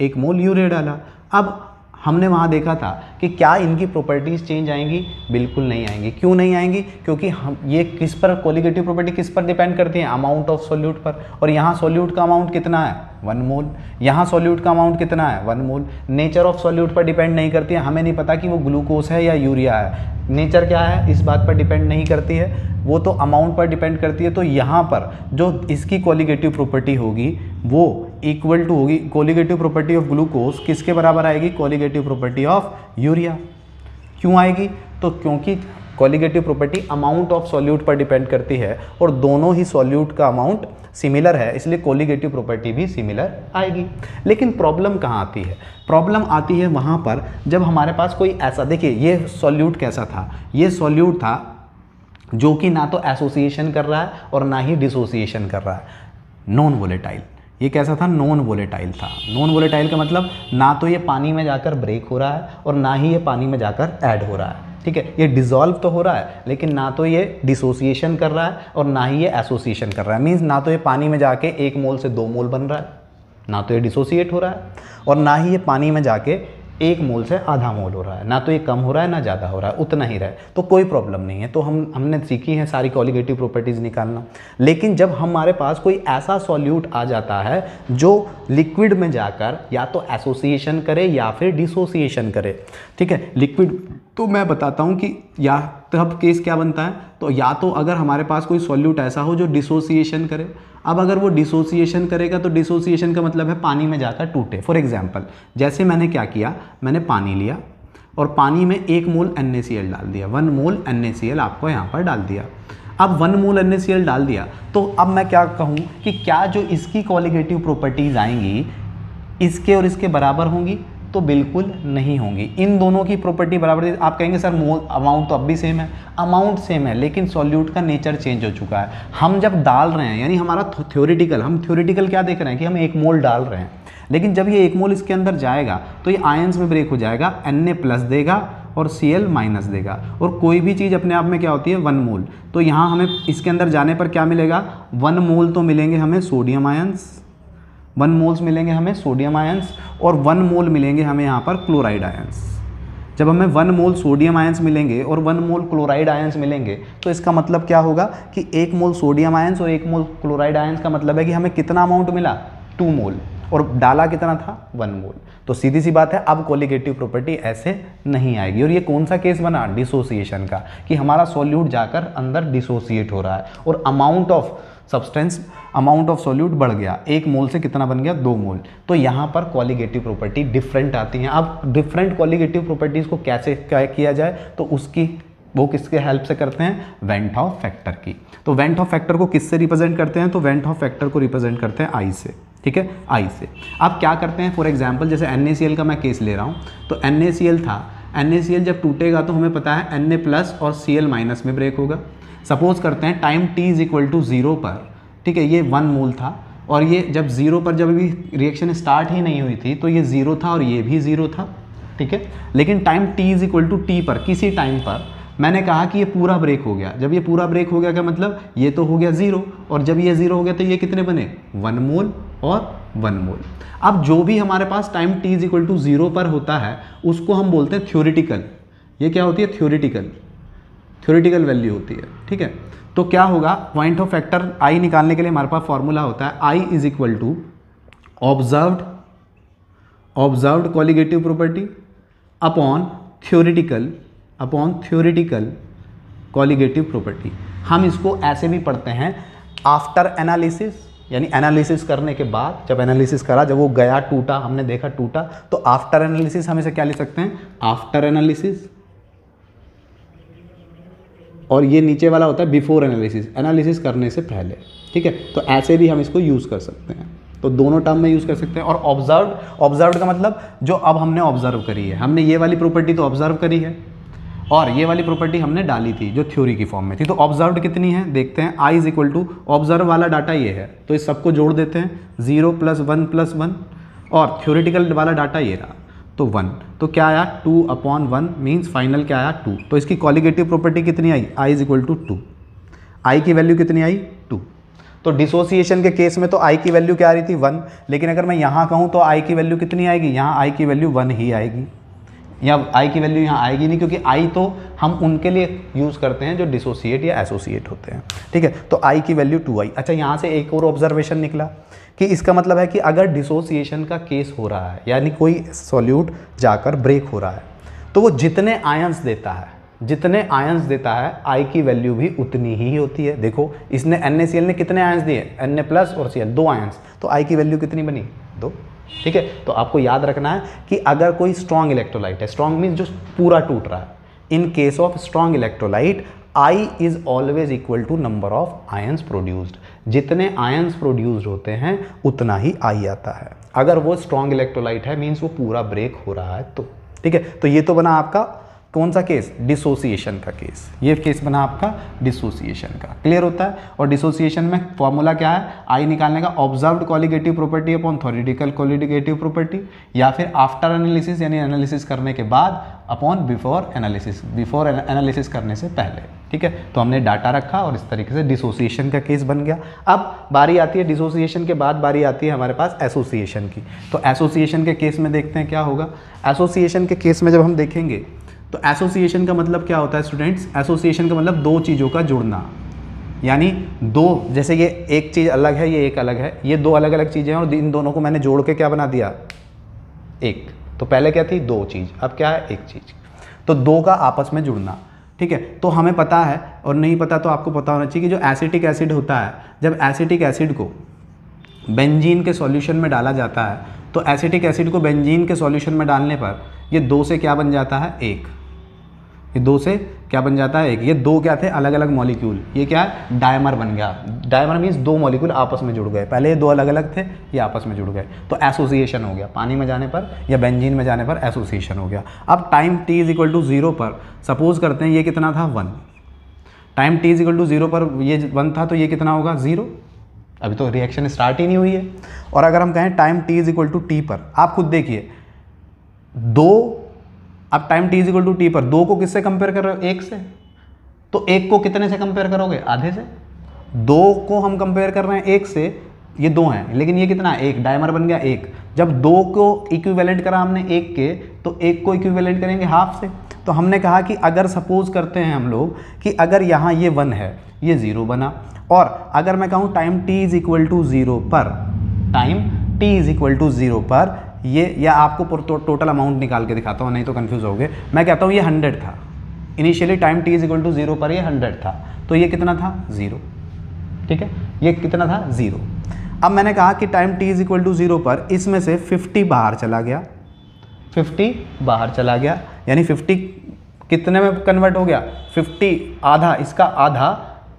एक मोल यूरिया डाला। अब हमने वहाँ देखा था कि क्या इनकी प्रॉपर्टीज़ चेंज आएँगी? बिल्कुल नहीं आएँगी। क्यों नहीं आएँगी? क्योंकि हम, ये किस पर कोलिगेटिव प्रॉपर्टी किस पर डिपेंड करती है? अमाउंट ऑफ़ सॉल्यूट पर। और यहाँ सॉल्यूट का अमाउंट कितना है? वन मोल यहाँ सॉल्यूट का अमाउंट कितना है? One mole nature of solute पर डिपेंड नहीं करती है। हमें नहीं पता कि वो ग्लूकोज है या यूरिया है। नेचर क्या है? इस बात पर डिपेंड नहीं करती है। वो तो अमाउंट पर डिपेंड करती है। तो यहाँ पर जो इसकी कोलिगेटिव प्रॉपर्टी होगी, वो इक्वल टू होगी कोलिगेटिव प्रॉपर्टी ऑफ़ ग्लूकोज किसके बराबर आएगी? कोलिगेटिव प्रॉपर्टी ऑफ़ यूरिया क्यों आएगी? तो क्योंकि colligative property amount of solute पर डिपेंड करती है और दोनों ही सॉल्यूट का अमाउंट सिमिलर है, इसलिए कोलिगेटिव प्रॉपर्टी भी सिमिलर आएगी। लेकिन प्रॉब्लम कहाँ आती है? प्रॉब्लम आती है वहाँ पर जब हमारे पास कोई ऐसा, देखिए, ये सॉल्यूट कैसा था? ये सॉल्यूट था जो कि ना तो एसोसिएशन कर रहा है और ना ही डिसोसिएशन कर रहा है। नॉन वोलेटाइल ये कैसा था? नॉन वोलेटाइल था। नॉन वोलेटाइल का मतलब ना तो ये पानी में जाकर ब्रेक हो रहा है और ना ही ये पानी में जाकर ऐड हो रहा है। ठीक है? ये डिज़ोल्व तो हो रहा है, लेकिन ना तो ये डिसोसिएशन कर रहा है और ना ही ये एसोसिएशन कर रहा है। मीन्स ना तो ये पानी में जाके एक मोल से दो मोल बन रहा है, ना तो ये डिसोसिएट हो रहा है और ना ही ये पानी में जाके एक मोल से आधा मोल हो रहा है। ना तो ये कम हो रहा है, ना ज़्यादा हो रहा है, उतना ही रहा है। तो कोई प्रॉब्लम नहीं है। तो हम, हमने सीखी है सारी कॉलिगेटिव प्रॉपर्टीज़ निकालना। लेकिन जब हमारे पास कोई ऐसा सॉल्यूट आ जाता है, जो लिक्विड में जाकर या तो एसोसिएशन करे या फिर डिसोसिएशन करे, ठीक है? लिक्विड तो मैं बताता हूँ कि या तब केस क्या बनता है? तो या तो अगर हमारे पास कोई सॉल्यूट ऐसा हो जो डिसोसिएशन करे अब अगर वो डिसोसिएशन करेगा तो डिसोसिएशन का मतलब है पानी में जाकर टूटे। फॉर एग्ज़ाम्पल जैसे मैंने क्या किया? मैंने पानी लिया और पानी में एक मोल एनएसीएल डाल दिया। वन मोल एन आपको यहाँ पर डाल दिया। अब वन मोल एन डाल दिया। तो अब मैं क्या कहूँ कि क्या जो इसकी क्वालिगेटिव प्रॉपर्टीज़ आएँगी, इसके और इसके बराबर होंगी? तो बिल्कुल नहीं होंगी। इन दोनों की प्रॉपर्टी बराबर आप कहेंगे, सर, मोल अमाउंट तो अब भी सेम है। अमाउंट सेम है, लेकिन सॉल्यूट का नेचर चेंज हो चुका है। हम जब डाल रहे हैं, यानी हमारा थ्योरिटिकल हम थ्योरिटिकल क्या देख रहे हैं कि हम एक मोल डाल रहे हैं। लेकिन जब ये एक मोल इसके अंदर जाएगा तो ये आयंस में ब्रेक हो जाएगा एन प्लस देगा और सी एल माइनस देगा। और कोई भी चीज़ अपने आप में क्या होती है? वन मोल तो यहाँ हमें इसके अंदर जाने पर क्या मिलेगा? वन मोल तो मिलेंगे हमें सोडियम आयंस वन मोल्स मिलेंगे हमें सोडियम आयंस और वन मोल मिलेंगे हमें यहाँ पर क्लोराइड आयंस। जब हमें वन मोल सोडियम आयंस मिलेंगे और वन मोल क्लोराइड आयंस मिलेंगे तो इसका मतलब क्या होगा कि एक मोल सोडियम आयंस और एक मोल क्लोराइड आयंस का मतलब है कि हमें कितना अमाउंट मिला? Two mole. और डाला कितना था? One mole. तो सीधी सी बात है, अब कोलिगेटिव प्रॉपर्टी ऐसे नहीं आएगी। और ये कौन सा केस बना? डिसोसिएशन का, कि हमारा सॉल्यूट जाकर अंदर डिसोसिएट हो रहा है। और amount of substance amount of solute बढ़ गया। एक मोल से कितना बन गया? दो मोल। तो यहाँ पर क्वालिगेटिव प्रॉपर्टी डिफरेंट आती हैं। अब डिफरेंट क्वालिगेटिव प्रॉपर्टीज़ को कैसे क्या किया जाए? तो उसकी, वो किसके हेल्प से करते हैं? वेंट ऑफ़ फैक्टर की। तो वेंट ऑफ़ फैक्टर को किससे रिप्रेजेंट करते हैं? तो वेंट ऑफ़ फैक्टर को रिप्रेजेंट करते हैं आई से। ठीक है? आई से। आप क्या करते हैं? फॉर एग्ज़ाम्पल जैसे एन का मैं केस ले रहा हूँ। तो एन था। एन जब टूटेगा तो हमें पता है एन प्लस और सी माइनस में ब्रेक होगा। सपोज़ करते हैं time t is equal to zero पर, ठीक है, ये वन मोल था, और ये जब ज़ीरो पर जब अभी रिएक्शन स्टार्ट ही नहीं हुई थी तो ये ज़ीरो था और ये भी ज़ीरो था, ठीक है? लेकिन time t is equal to t पर, किसी टाइम पर, मैंने कहा कि ये पूरा ब्रेक हो गया। जब ये पूरा ब्रेक हो गया, क्या मतलब? ये तो हो गया ज़ीरो, और जब ये ज़ीरो हो गया तो ये कितने बने? वन मोल और वन मोल। अब जो भी हमारे पास time t is equal to zero पर होता है, उसको हम बोलते हैं थ्योरिटिकल ये क्या होती है? थ्योरिटिकल थ्योरिटिकल वैल्यू होती है, ठीक है? तो क्या होगा? पॉइंट ऑफ़ फैक्टर आई निकालने के लिए हमारे पास फॉर्मूला होता है i is equal to observed observed colligative property upon theoretical upon theoretical colligative property हम इसको ऐसे भी पढ़ते हैं आफ्टर एनालिसिस यानी एनालिसिस करने के बाद, जब एनालिसिस करा, जब वो गया, टूटा, हमने देखा टूटा तो आफ्टर एनालिसिस हम इसे क्या ले सकते हैं? आफ्टर एनालिसिस और ये नीचे वाला होता है बिफोर एनालिसिस एनालिसिस करने से पहले, ठीक है? तो ऐसे भी हम इसको यूज़ कर सकते हैं। तो दोनों टर्म में यूज़ कर सकते हैं। और ऑब्ज़र्व ऑब्ज़र्व का मतलब जो अब हमने ऑब्ज़र्व करी है। हमने ये वाली प्रॉपर्टी तो ऑब्ज़र्व करी है, और ये वाली प्रॉपर्टी हमने डाली थी जो थ्योरी की फॉर्म में थी। तो ऑब्ज़र्व कितनी है? देखते हैं। I is equal to observe वाला डाटा ये है। तो इस सबको जोड़ देते हैं। Zero plus one plus one और थ्योरिटिकल वाला डाटा ये रहा। तो वन। तो क्या आया? Two upon one means final क्या आया? टू। तो इसकी कॉलिगेटिव प्रॉपर्टी कितनी आई? I is equal to two i की वैल्यू कितनी आई? टू। तो डिसोसिएशन के केस में तो आई की वैल्यू क्या आ रही थी? वन। लेकिन अगर मैं यहाँ कहूँ तो आई की वैल्यू कितनी आएगी? यहाँ आई की वैल्यू वन ही आएगी। या आई की वैल्यू यहाँ आएगी नहीं, क्योंकि आई तो हम उनके लिए यूज़ करते हैं जो डिसोसिएट या एसोसिएट होते हैं। ठीक है? तो आई की वैल्यू टू आई। अच्छा यहाँ से एक और ऑब्जर्वेशन निकला। कि इसका मतलब है कि अगर डिसोसिएशन का केस हो रहा है, यानी कोई सॉल्यूट जाकर ब्रेक हो रहा है तो वो जितने आयंस देता है, जितने आयंस देता है आई की वैल्यू भी उतनी ही होती है। देखो, इसने एन ने कितने आयंस दिए? एन प्लस और सीएल दो आयंस तो आई की वैल्यू कितनी बनी? दो। ठीक है? तो आपको याद रखना है कि अगर कोई स्ट्रॉन्ग इलेक्ट्रोलाइट है स्ट्रॉन्ग मीन्स जो पूरा टूट रहा है। In case of strong electrolyte i is always equal to number of ions produced जितने आयंस प्रोड्यूस्ड होते हैं, उतना ही आई आता है। अगर वो स्ट्रॉन्ग इलेक्ट्रोलाइट है मीन्स वो पूरा ब्रेक हो रहा है तो ठीक है? तो ये तो बना आपका कौन सा केस? डिसोसिएशन का केस। ये केस बना आपका डिसोसिएशन का। क्लियर होता है? और डिसोसिएशन में फॉर्मूला क्या है? आई निकालने का observed qualitative property upon theoretical qualitative property या फिर आफ्टर एनालिसिस यानी एनालिसिस करने के बाद upon before analysis before analysis करने से पहले। ठीक है? तो हमने डाटा रखा और इस तरीके से डिसोसिएशन का केस बन गया। अब बारी आती है डिसोसिएशन के बाद बारी आती है हमारे पास एसोसिएशन की। तो एसोसिएशन के केस में देखते हैं क्या होगा? एसोसिएशन के केस में जब हम देखेंगे तो एसोसिएशन का मतलब क्या होता है स्टूडेंट्स एसोसिएशन का मतलब दो चीज़ों का जुड़ना। यानी दो, जैसे ये एक चीज़ अलग है, ये एक अलग है, ये दो अलग अलग चीज़ें हैं और इन दोनों को मैंने जोड़ के क्या बना दिया? एक। तो पहले क्या थी? दो चीज़। अब क्या है? एक चीज़। तो दो का आपस में जुड़ना। ठीक है? तो हमें पता है और नहीं पता तो आपको पता होना चाहिए कि जो एसिटिक एसिड होता है, जब एसिटिक एसिड को बेंजीन के सॉल्यूशन में डाला जाता है तो एसिटिक एसिड को बेंजीन के सॉल्यूशन में डालने पर ये दो से क्या बन जाता है? एक। ये दो से क्या बन जाता है एक? ये दो क्या थे? अलग अलग मॉलिक्यूल ये क्या है? डायमर बन गया. डायमर मीन्स दो मॉलिक्यूल आपस में जुड़ गए. पहले ये दो अलग अलग थे, ये आपस में जुड़ गए. तो एसोसिएशन हो गया. पानी में जाने पर या बेंजीन में जाने पर एसोसिएशन हो गया. अब time t is equal to zero पर सपोज़ करते हैं ये कितना था? One time t is equal to zero पर ये वन था तो ये कितना होगा? ज़ीरो अभी तो रिएक्शन स्टार्ट ही नहीं हुई है. और अगर हम कहें time t is equal to t पर, आप खुद देखिए. दो अब time t is equal to t पर दो को किससे कंपेयर कर रहे हो? एक से। तो एक को कितने से कंपेयर करोगे? आधे से। दो को हम कंपेयर कर रहे हैं एक से, ये दो हैं। लेकिन ये कितना? है एक। डायमर बन गया एक। जब दो को इक्विवेलेंट करा हमने एक के तो एक को इक्विवेलेंट करेंगे हाफ़ से। तो हमने कहा कि अगर सपोज़ करते हैं हम लोग कि अगर यहाँ ये वन है, ये ज़ीरो बना। और अगर मैं कहूँ time t is equal to zero पर time t is equal to zero पर ये या आपको तो, टोटल अमाउंट निकाल के दिखाता हूँ नहीं तो कन्फ्यूज़ हो गए मैं कहता हूँ ये हंड्रेड था। Initially time t is equal to zero पर ये हंड्रेड था। तो ये कितना था? ज़ीरो ठीक है? ये कितना था? ज़ीरो अब मैंने कहा कि time t is equal to zero पर इसमें से फिफ्टी बाहर चला गया। फिफ्टी बाहर चला गया। यानी फिफ्टी कितने में कन्वर्ट हो गया? फिफ्टी आधा इसका आधा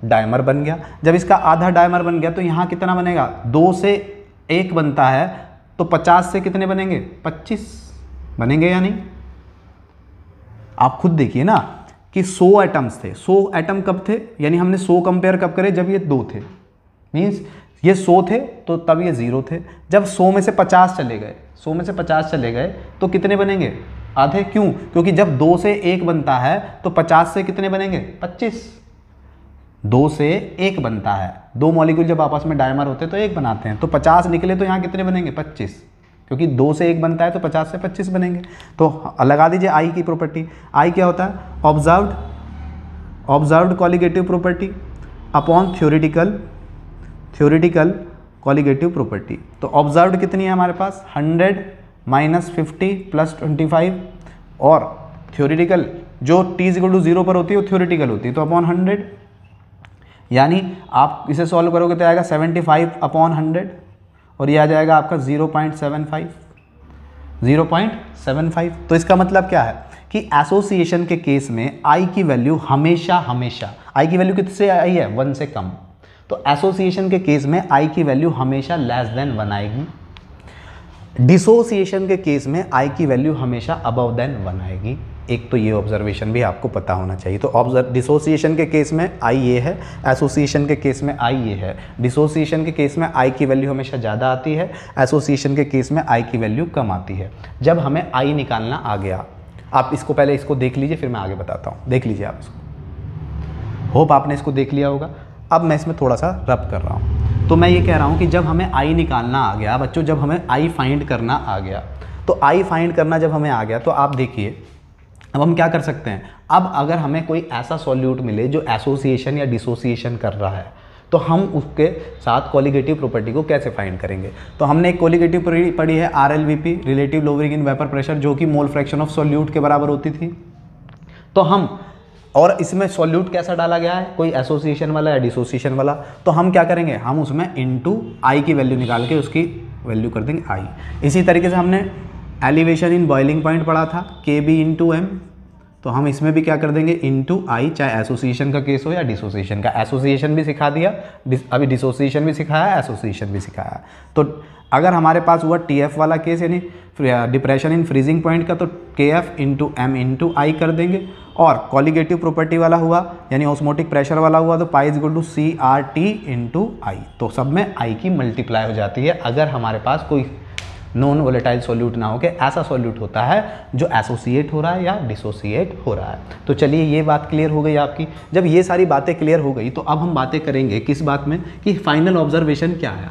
डायमर बन गया। जब इसका आधा डायमर बन गया तो यहाँ कितना बनेगा? दो से एक बनता है। तो 50 से कितने बनेंगे? 25 बनेंगे या नहीं? आप खुद देखिए ना कि 100 एटम्स थे। 100 एटम कब थे? यानी हमने 100 कंपेयर कब करे? जब ये दो थे। मीन्स ये 100 थे तो तब ये ज़ीरो थे। जब 100 में से 50 चले गए 100 में से 50 चले गए तो कितने बनेंगे? आधे। क्यों? क्योंकि जब दो से एक बनता है तो 50 से कितने बनेंगे? 25 दो से एक बनता है। दो मॉलिक्यूल जब आपस में डायमर होते हैं तो एक बनाते हैं। तो पचास निकले तो यहाँ कितने बनेंगे? पच्चीस। क्योंकि दो से एक बनता है तो पचास से पच्चीस बनेंगे। तो लगा दीजिए आई की प्रॉपर्टी आई क्या होता है? Observed observed colligative property upon theoretical theoretical colligative property तो ऑब्जर्व्ड कितनी है हमारे पास? Hundred minus fifty plus twenty और थ्योरिटिकल जो टी टू ज़ीरो पर होती है, वो थ्योरिटिकल होती है। तो अपॉन हंड्रेड यानी आप इसे सॉल्व करोगे तो आएगा सेवेंटी फाइव अपॉन हंड्रेड और ये आ जाएगा आपका zero point seven five zero point seven five तो इसका मतलब क्या है? कि एसोसिएशन के केस में आई की वैल्यू हमेशा हमेशा आई की वैल्यू कितने आई है? वन से कम। तो एसोसिएशन के केस में आई की वैल्यू हमेशा लेस देन वन आएगी। डिसोसिएशन के केस में आई की वैल्यू हमेशा अबव देन वन आएगी। एक तो ये ऑब्जर्वेशन भी आपको पता होना चाहिए। तो ऑब्ज़र्व डिसोसिएशन के केस में आई ये है एसोसिएशन के केस में आई ये है। डिसोसिएशन के केस में आई की वैल्यू हमेशा ज़्यादा आती है एसोसिएशन के केस में आई की वैल्यू कम आती है। जब हमें आई निकालना आ गया, आप इसको पहले इसको देख लीजिए, फिर मैं आगे बताता हूँ। देख लीजिए आप इसको। होप आपने इसको देख लिया होगा। अब मैं इसमें थोड़ा सा रब कर रहा हूँ। तो मैं ये कह रहा हूँ कि जब हमें आई निकालना आ गया, बच्चों, जब हमें आई फाइंड करना आ गया तो आई फाइंड करना जब हमें आ गया तो आप देखिए अब हम क्या कर सकते हैं? अब अगर हमें कोई ऐसा सॉल्यूट मिले जो एसोसिएशन या डिसोसिएशन कर रहा है तो हम उसके साथ कॉलिगेटिव प्रॉपर्टी को कैसे फाइंड करेंगे? तो हमने एक कॉलिगेटिव पढ़ी है R L V P relative lowering in vapour pressure जो कि मोल फ्रैक्शन ऑफ़ सॉल्यूट के बराबर होती थी। तो हम, और इसमें सॉल्यूट कैसा डाला गया है? कोई एसोसिएशन वाला या डिसोसिएशन वाला। तो हम क्या करेंगे? हम उसमें इनटू आई की वैल्यू निकाल के उसकी वैल्यू कर देंगे आई इसी तरीके से हमने एलिवेशन इन बॉइलिंग पॉइंट पढ़ा था के बी इंटू एम तो हम इसमें भी क्या कर देंगे? इंटू आई चाहे एसोसिएशन का केस हो या डिसोसिएशन का। एसोसिएशन भी सिखा दिया अभी डिसोसिएशन भी सिखाया एसोसिएशन भी सिखाया। तो अगर हमारे पास हुआ टी एफ़ वाला केस यानी डिप्रेशन इन फ्रीजिंग पॉइंट का तो K F into M into i कर देंगे। और कॉलीगेटिव प्रॉपर्टी वाला हुआ, यानी ऑस्मोटिक प्रेशर वाला हुआ तो pi is equal to C R T into i तो सब में आई की मल्टीप्लाई हो जाती है, अगर हमारे पास कोई नॉन वोलेटाइल सॉल्यूट ना हो के ऐसा सॉल्यूट होता है जो एसोसिएट हो रहा है या डिसोसिएट हो रहा है। तो चलिए ये बात क्लियर हो गई आपकी। जब ये सारी बातें क्लियर हो गई तो अब हम बातें करेंगे किस बात में? कि फाइनल ऑब्जर्वेशन क्या है?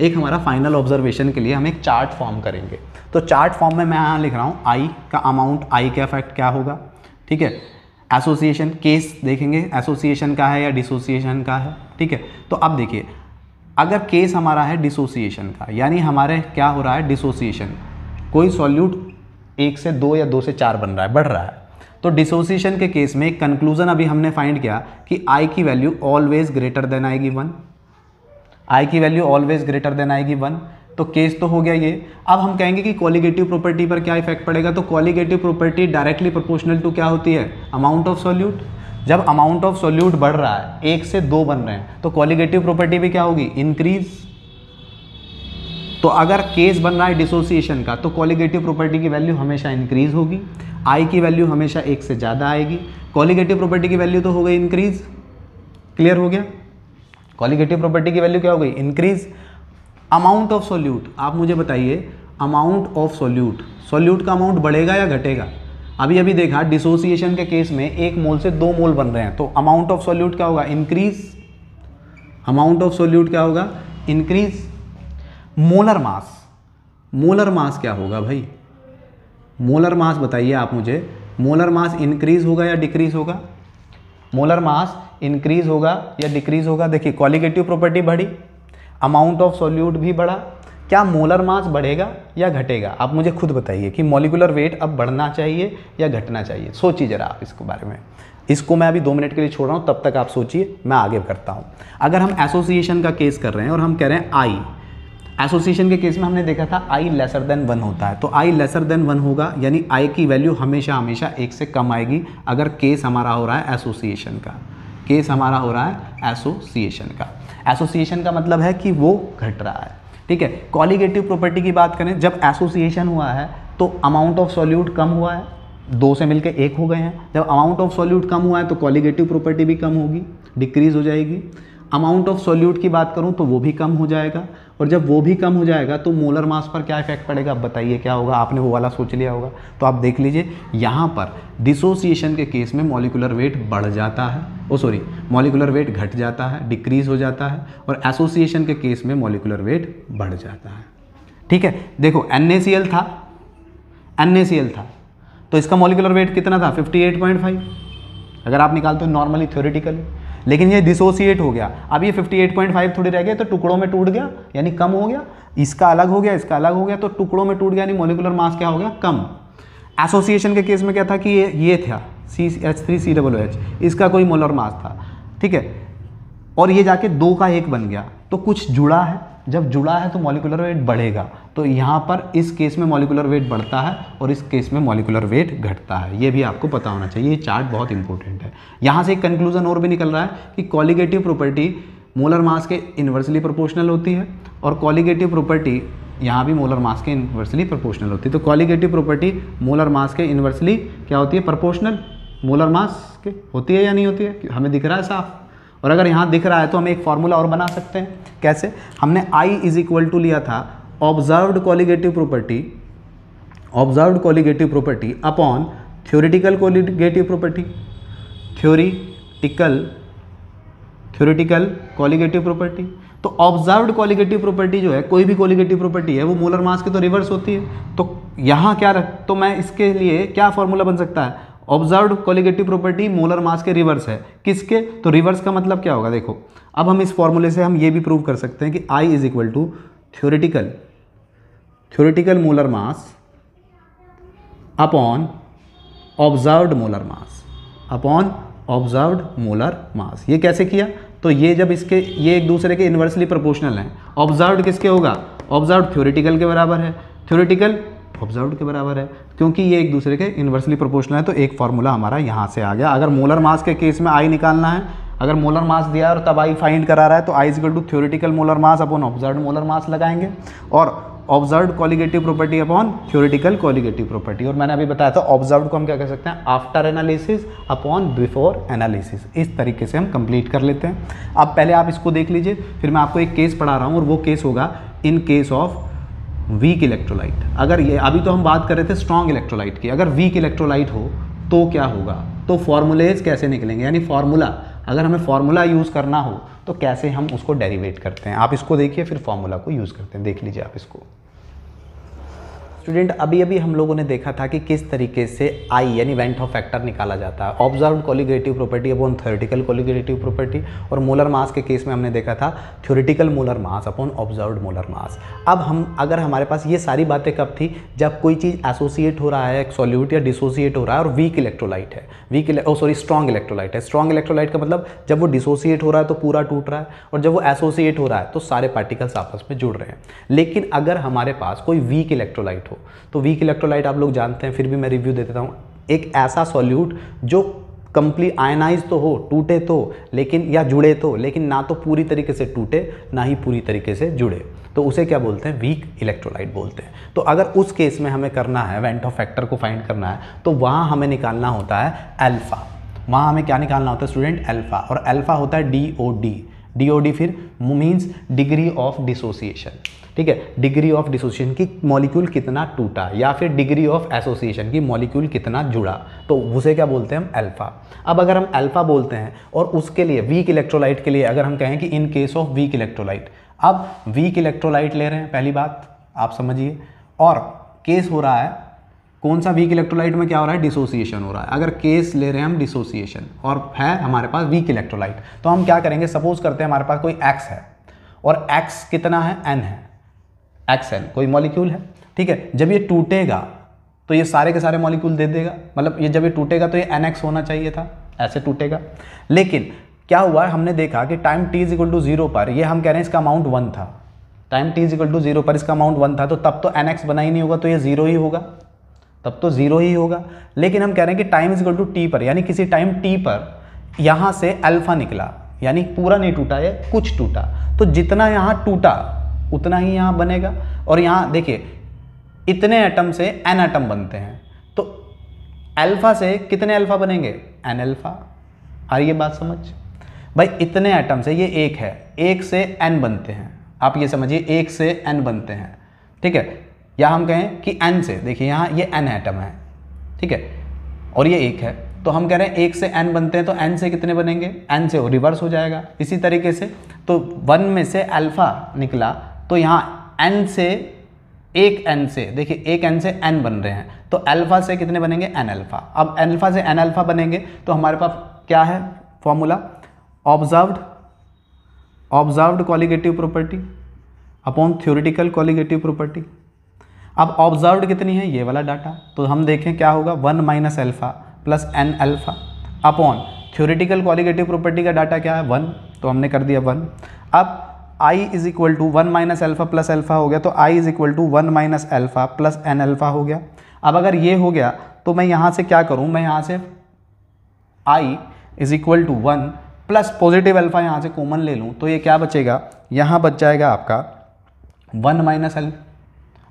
एक हमारा फाइनल ऑब्जर्वेशन के लिए हम एक चार्ट फॉर्म करेंगे। तो चार्ट फॉर्म में मैं यहाँ लिख रहा हूँ आई का अमाउंट आई का इफ़ेक्ट क्या होगा? ठीक है? एसोसिएशन केस देखेंगे। एसोसिएशन का है या डिसोसिएशन का है? ठीक है? तो अब देखिए अगर केस हमारा है डिसोसिएशन का, यानी हमारे क्या हो रहा है डिसोसिएशन कोई सॉल्यूट एक से दो या दो से चार बन रहा है, बढ़ रहा है। तो डिसोसिएशन के केस में एक कंक्लूजन अभी हमने फाइंड किया कि आई की वैल्यू ऑलवेज ग्रेटर देन आएगी वन आई की वैल्यू ऑलवेज ग्रेटर देन आएगी वन तो केस तो हो गया ये। अब हम कहेंगे कि कॉलीगेटिव प्रॉपर्टी पर क्या इफ़ेक्ट पड़ेगा? तो colligative property directly proportional to क्या होती है? अमाउंट ऑफ़ सॉल्यूट जब अमाउंट ऑफ़ सोल्यूट बढ़ रहा है, एक से दो बन रहे हैं तो कॉलीगेटिव प्रॉपर्टी भी क्या होगी? इंक्रीज तो अगर केस बन रहा है डिसोसिएशन का तो कॉलीगेटिव प्रॉपर्टी की वैल्यू हमेशा इंक्रीज होगी। आई की वैल्यू हमेशा एक से ज़्यादा आएगी। कॉलीगेटिव प्रॉपर्टी की वैल्यू तो हो गई इंक्रीज क्लियर हो गया? कॉलीगेटिव प्रॉपर्टी की वैल्यू क्या हो गई? इंक्रीज अमाउंट ऑफ़ सोल्यूट आप मुझे बताइए अमाउंट ऑफ़ सोल्यूट सोल्यूट का अमाउंट बढ़ेगा या घटेगा? अभी अभी देखा डिसोसिएशन के केस में एक मोल से दो मोल बन रहे हैं। तो अमाउंट ऑफ़ सोल्यूट क्या होगा? इंक्रीज अमाउंट ऑफ़ सोल्यूट क्या होगा? Increase molar mass molar mass क्या होगा भाई? मोलर मास बताइए आप मुझे। मोलर मास इंक्रीज होगा या डिक्रीज होगा? मोलर मास इंक्रीज होगा या डिक्रीज होगा? देखिए क्वालिटेटिव प्रॉपर्टी बढ़ी अमाउंट ऑफ़ सॉल्यूट भी बढ़ा क्या मोलर मास बढ़ेगा या घटेगा? आप मुझे खुद बताइए कि मोलिकुलर वेट अब बढ़ना चाहिए या घटना चाहिए? सोचिए ज़रा आप इसके बारे में। इसको मैं अभी दो मिनट के लिए छोड़ रहा हूँ, तब तक आप सोचिए, मैं आगे करता हूँ। अगर हम एसोसिएशन का केस कर रहे हैं और हम कह रहे हैं आई एसोसिएशन के केस में हमने देखा था आई लेसर देन वन होता है। तो आई लेसर देन वन होगा, यानी आई की वैल्यू हमेशा हमेशा एक से कम आएगी अगर केस हमारा हो रहा है एसोसिएशन का। केस हमारा हो रहा है एसोसिएशन का। एसोसिएशन का मतलब है कि वो घट रहा है। ठीक है कॉलीगेटिव प्रॉपर्टी की बात करें, जब एसोसिएशन हुआ है तो अमाउंट ऑफ़ सॉल्यूट कम हुआ है, दो से मिलकर एक हो गए हैं। जब अमाउंट ऑफ़ सॉल्यूट कम हुआ है तो कॉलीगेटिव प्रॉपर्टी भी कम होगी डिक्रीज हो जाएगी। अमाउंट ऑफ़ सॉल्यूट की बात करूँ तो वो भी कम हो जाएगा। और जब वो भी कम हो जाएगा तो मोलर मास पर क्या इफ़ेक्ट पड़ेगा? बताइए, क्या होगा? आपने वो वाला सोच लिया होगा। तो आप देख लीजिए, यहाँ पर डिसोसिएशन के केस में मॉलिकुलर वेट बढ़ जाता है। ओ सॉरी मॉलिकुलर वेट घट जाता है डिक्रीज हो जाता है और एसोसिएशन के केस में मॉलिकुलर वेट बढ़ जाता है। ठीक है? देखो एन था। एन था। तो इसका मॉलिकुलर वेट कितना था? 58.5 अगर आप निकालते हो नॉर्मली थ्योरेटिकली लेकिन ये डिसोसिएट हो गया। अब ये 58.5 थोड़ी रह गया तो टुकड़ों में टूट गया, यानी कम हो गया। इसका अलग हो गया, इसका अलग हो गया तो टुकड़ों में टूट गया, यानी मोलिकुलर मास क्या हो गया? कम। एसोसिएशन के केस में क्या था कि ये ये था C H three C double H इसका कोई मोलर मास था, ठीक है? और ये जाके दो का एक बन गया तो कुछ जुड़ा है। जब जुड़ा है तो मॉलिकुलर वेट बढ़ेगा। तो यहाँ पर इस केस में मॉलिकुलर वेट बढ़ता है और इस केस में मॉलिकुलर वेट घटता है। ये भी आपको पता होना चाहिए, ये चार्ट बहुत इंपॉर्टेंट है। यहाँ से एक कंक्लूजन और भी निकल रहा है कि कॉलीगेटिव प्रॉपर्टी मोलर मास के इन्वर्सली प्रोपोर्शनल होती है और कॉलीगेटिव प्रॉपर्टी यहाँ भी मोलर मास के इन्वर्सली प्रोपोर्शनल होती है। तो कॉलीगेटिव प्रॉपर्टी मोलर मास के इन्वर्सली क्या होती है? प्रोपोर्शनल मोलर मास के होती है या नहीं होती है? हमें दिख रहा है साफ़। और अगर यहाँ दिख रहा है तो हम एक फॉर्मूला और बना सकते हैं। कैसे? हमने आई इज़ इक्वल टू लिया था observed colligative property observed colligative property upon theoretical colligative property theoretical theoretical colligative property तो ऑब्जर्व्ड कॉलीगेटिव प्रॉपर्टी जो है, कोई भी कॉलीगेटिव प्रॉपर्टी है, वो मोलर मास की तो रिवर्स होती है। तो यहाँ क्या रख तो मैं इसके लिए क्या फॉर्मूला बन सकता है? Observe colligative property molar mass के रिवर्स है। किसके? तो रिवर्स का मतलब क्या होगा? देखो, अब हम इस फॉर्मूले से हम ये भी प्रूव कर सकते हैं कि i is equal to theoretical theoretical molar mass upon observed molar mass upon observed molar mass ये कैसे किया? तो ये जब इसके, ये एक दूसरे के इन्वर्सली प्रोपोर्शनल हैं। ऑब्जर्व्ड किसके होगा? ऑब्जर्व्ड थ्योरिटिकल के बराबर है। थ्योरिटिकल ऑब्ज़र्व के बराबर है, क्योंकि ये एक दूसरे के इन्वर्सली प्रोपोर्शनल है तो एक फार्मूला हमारा यहाँ से आ गया। अगर मोलर मास के केस में आई निकालना है, अगर मोलर मास दिया है और तब आई फाइंड करा रहा है तो i is equal to theoretical molar mass upon observe molar mass लगाएँगे, और observe colligative property upon theoretical colligative property और मैंने अभी बताया था ऑब्ज़र्व को हम क्या कह सकते हैं? After analysis upon before analysis इस तरीके से हम कंप्लीट कर लेते हैं। अब पहले आप इसको देख लीजिए, फिर मैं आपको एक केस पढ़ा रहा हूँ, और वो केस होगा in case of weak electrolyte अगर ये, अभी तो हम बात कर रहे थे स्ट्रॉन्ग इलेक्ट्रोलाइट की। अगर वीक इलेक्ट्रोलाइट हो तो क्या होगा? तो फॉर्मूलेज कैसे निकलेंगे? यानी फार्मूला अगर हमें फार्मूला यूज़ करना हो तो कैसे हम उसको डेरिवेट करते हैं? आप इसको देखिए, फिर फार्मूला को यूज़ करते हैं। देख लीजिए आप इसको। स्टूडेंट अभी अभी हम लोगों ने देखा था कि किस तरीके से आई, यानी वेंट ऑफ़ फैक्टर निकाला जाता है। Observe colligative property upon theoretical colligative property, और मोलर मास के केस में हमने देखा था, theoretical molar mass upon observe molar mass. अब हम, अगर हमारे पास ये सारी बातें कब थी, जब कोई चीज़ एसोसिएट हो रहा है सॉल्यूट या डिसोसिएट हो रहा है, और वीक इलेक्ट्रोलाइट है। वीक सॉरी स्ट्रॉन्ग इलेक्ट्रोलाइट है। स्ट्रॉन्ग इलेक्ट्रोलाइट का मतलब जब वो डिसोसिएट हो रहा है तो पूरा टूट रहा है, और जब वो एसोसिएट हो रहा है तो सारे पार्टिकल्स आपस में जुड़ रहे हैं। लेकिन अगर हमारे पास कोई वीक इलेक्ट्रोलाइट हो तो वीक इलेक्ट्रोलाइट आप लोग जानते हैं, फिर भी मैं रिव्यू दे देता हूँ। एक ऐसा सॉल्यूट जो कंप्लीट आयनाइज तो हो, टूटे तो लेकिन, या जुड़े तो लेकिन ना तो पूरी तरीके से टूटे, ना ही पूरी तरीके से जुड़े। तो उसे क्या बोलते हैं? वीक इलेक्ट्रोलाइट बोलते हैं। तो अगर उस केस में हमें करना है वेंट ऑफ़ फैक्टर को फाइंड करना है तो वहाँ हमें निकालना होता है अल्फ़ा वहाँ हमें क्या निकालना होता है स्टूडेंट अल्फ़ा और अल्फ़ा होता है D O D D O D फिर मीन्स डिग्री ऑफ़ डिसोसिएशन ठीक है? डिग्री ऑफ़ डिसोसिएशन की मॉलिक्यूल कितना टूटा या फिर डिग्री ऑफ़ एसोसिएशन की मॉलिक्यूल कितना जुड़ा? तो उसे क्या बोलते हैं हम? अल्फ़ा अब अगर हम अल्फ़ा बोलते हैं और उसके लिए वीक इलेक्ट्रोलाइट के लिए अगर हम कहें कि in case of weak electrolyte अब वीक इलेक्ट्रोलाइट ले रहे हैं, पहली बात, आप समझिए। और केस हो रहा है, कौन सा वीक इलेक्ट्रोलाइट में क्या हो रहा है? डिसोसिएशन हो रहा है। अगर केस ले रहे हैं हम डिसोसिएशन और है हमारे पास वीक इलेक्ट्रोलाइट तो हम क्या करेंगे? सपोज़ करते हैं हमारे पास कोई एक्स है और एक्स कितना है? एन है। एक्स एन कोई मॉलिक्यूल है? ठीक है, जब ये टूटेगा तो ये सारे के सारे मॉलिक्यूल दे देगा। मतलब ये जब ये टूटेगा तो ये एन एक्स होना चाहिए था, ऐसे टूटेगा। लेकिन क्या हुआ, हमने देखा कि time t is equal to zero पर, ये हम कह रहे हैं इसका अमाउंट वन था। Time t is equal to zero पर इसका अमाउंट वन था तो तब तो एन एक्स बना ही नहीं होगा तो ये ज़ीरो ही होगा। तब तो ज़ीरो ही होगा। लेकिन हम कह रहे हैं कि time is equal to t पर, यानी किसी टाइम टी पर यहाँ से अल्फ़ा निकला, यानी पूरा नहीं टूटा है कुछ टूटा। तो जितना यहाँ टूटा उतना ही यहाँ बनेगा। और यहाँ देखिए, इतने एटम से एन एटम बनते हैं। तो अल्फ़ा से कितने अल्फ़ा बनेंगे? एन अल्फ़ा आ रही है बात समझ? भाई, इतने एटम से ये एक है। एक से एन बनते हैं। आप ये समझिए, एक से एन बनते हैं। ठीक है? या हम कहें कि एन से, देखिए यहाँ ये एन एटम है। ठीक है? और ये एक है। तो हम कह रहे हैं एक से एन बनते हैं तो एन से कितने बनेंगे? एन से वो रिवर्स हो जाएगा। इसी तरीके से तो वन में से अल्फ़ा निकला तो यहाँ एन से, एक एन से, देखिए, एक एन से एन बन रहे हैं। तो अल्फ़ा से कितने बनेंगे? एन अल्फ़ा अब अल्फ़ा से एन अल्फ़ा बनेंगे तो हमारे पास क्या है? Formula observed observed colligative property upon theoretical colligative property अब ऑब्जर्व्ड कितनी है? ये वाला डाटा तो हम देखें क्या होगा? One minus alpha plus n alpha upon theoretical colligative property का डाटा क्या है? वन. तो हमने कर दिया वन. अब i is equal to one minus alpha plus alpha हो गया तो i is equal to one minus alpha plus n alpha हो गया। अब अगर ये हो गया तो मैं यहाँ से क्या करूँ? मैं यहाँ से i is equal to one plus positive alpha यहाँ से कॉमन ले लूँ तो ये क्या बचेगा? यहाँ बच जाएगा आपका वन माइनस एल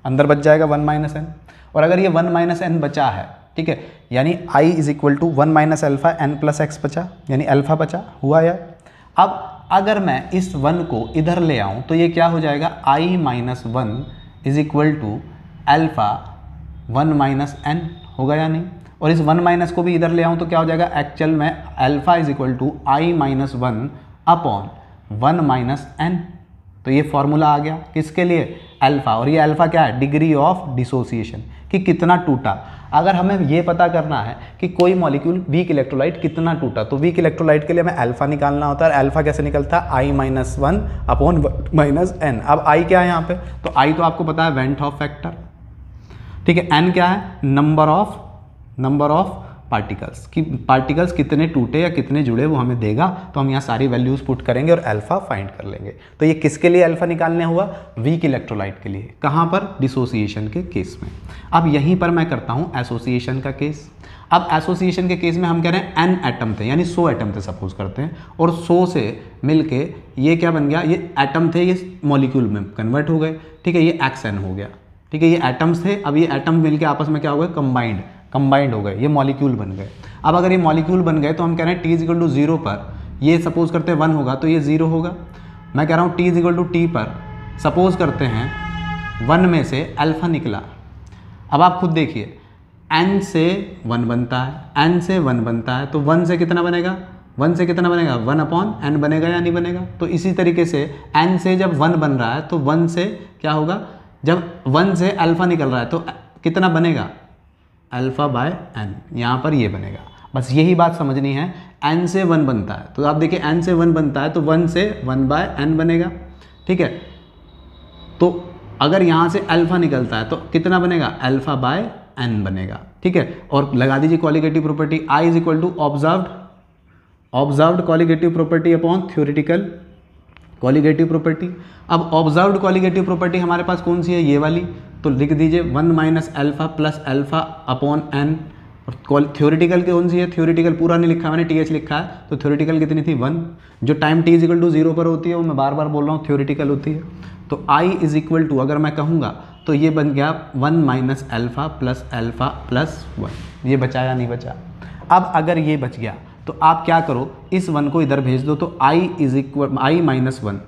अंदर बच जाएगा वन माइनस एन और अगर ये वन माइनस एन बचा है, ठीक है, यानी i is equal to one minus alpha n plus x बचा, यानी अल्फ़ा बचा, हुआ यार अब अगर मैं इस वन को इधर ले आऊँ तो ये क्या हो जाएगा? I minus one is equal to alpha one minus n होगा या नहीं? और इस वन माइनस को भी इधर ले आऊँ तो क्या हो जाएगा? एक्चुअल में alpha is equal to i minus one upon one minus n तो ये फॉर्मूला आ गया। किसके लिए? अल्फ़ा और ये अल्फ़ा क्या है? डिग्री ऑफ़ डिसोसिएशन कि कितना टूटा। अगर हमें ये पता करना है कि कोई मॉलिक्यूल वीक इलेक्ट्रोलाइट कितना टूटा तो वीक इलेक्ट्रोलाइट के लिए हमें अल्फ़ा निकालना होता है। अल्फ़ा कैसे निकलता है? I minus one upon minus n अब आई क्या है यहाँ पे? तो आई तो आपको पता है वेंट ऑफ़ फैक्टर ठीक है एन क्या है? Number of number of particles कि पार्टिकल्स कितने टूटे या कितने जुड़े वो हमें देगा तो हम यहाँ सारी वैल्यूज़ पुट करेंगे और अल्फ़ा फाइंड कर लेंगे। तो ये किसके लिए अल्फ़ा निकालने हुआ? वीक इलेक्ट्रोलाइट के लिए। कहाँ पर? डिसोसिएशन के केस में। अब यहीं पर मैं करता हूँ एसोसिएशन का केस अब एसोसिएशन के केस में हम कह रहे हैं एन एटम थे, यानी सौ एटम थे सपोज़ करते हैं। और सौ से मिलके ये क्या बन गया? ये एटम थे, ये मॉलिक्यूल में कन्वर्ट हो गए। ठीक है, ये एक्स एन हो गया। ठीक है, ये एटम्स थे। अब ये एटम मिलके आपस में क्या हो गए? कंबाइंड कंबाइंड हो गए, ये मॉलिक्यूल बन गए। अब अगर ये मॉलिक्यूल बन गए तो हम कह रहे हैं टी इजिकल टू ज़ीरो पर, ये सपोज़ करते हैं वन होगा तो ये ज़ीरो होगा। मैं कह रहा हूँ t is equal to t पर सपोज़ करते हैं वन में से अल्फ़ा निकला। अब आप खुद देखिए एन से वन बनता है एन से वन बनता है तो वन से कितना बनेगा? वन से कितना बनेगा? वन अपॉन एन बनेगा या नहीं बनेगा? तो इसी तरीके से एन से जब वन बन रहा है तो वन से क्या होगा? जब वन से अल्फ़ा निकल रहा है तो कितना बनेगा? अल्फ़ा बाय एन, यहाँ पर ये बनेगा। बस यही बात समझनी है, एन से वन बनता है। तो आप देखिए, एन से वन बनता है तो वन से वन बाय एन बनेगा। ठीक है? तो अगर यहाँ से अल्फ़ा निकलता है तो कितना बनेगा? अल्फ़ा बाय एन बनेगा। ठीक है? और लगा दीजिए colligative property i is equal to observed observed colligative property upon theoretical colligative property अब ऑब्जर्व्ड क्वालिगेटिव प्रॉपर्टी हमारे पास कौन सी है? ये वाली। तो लिख दीजिए one minus alpha plus alpha upon n. और थ्योरिटिकल कौन सी है? थ्योरिटिकल पूरा नहीं लिखा मैंने टी एच लिखा है। तो थ्योरिटिकल कितनी थी? वन। जो time t is equal to zero पर होती है, वो मैं बार बार बोल रहा हूँ थ्योरिटिकल होती है। तो आई इज़ इक्वल टू अगर मैं कहूँगा तो ये बन गया one minus alpha plus alpha plus one. ये बचा या नहीं बचा। अब अगर ये बच गया तो आप क्या करो? इस वन को इधर भेज दो तो i is equal i minus one.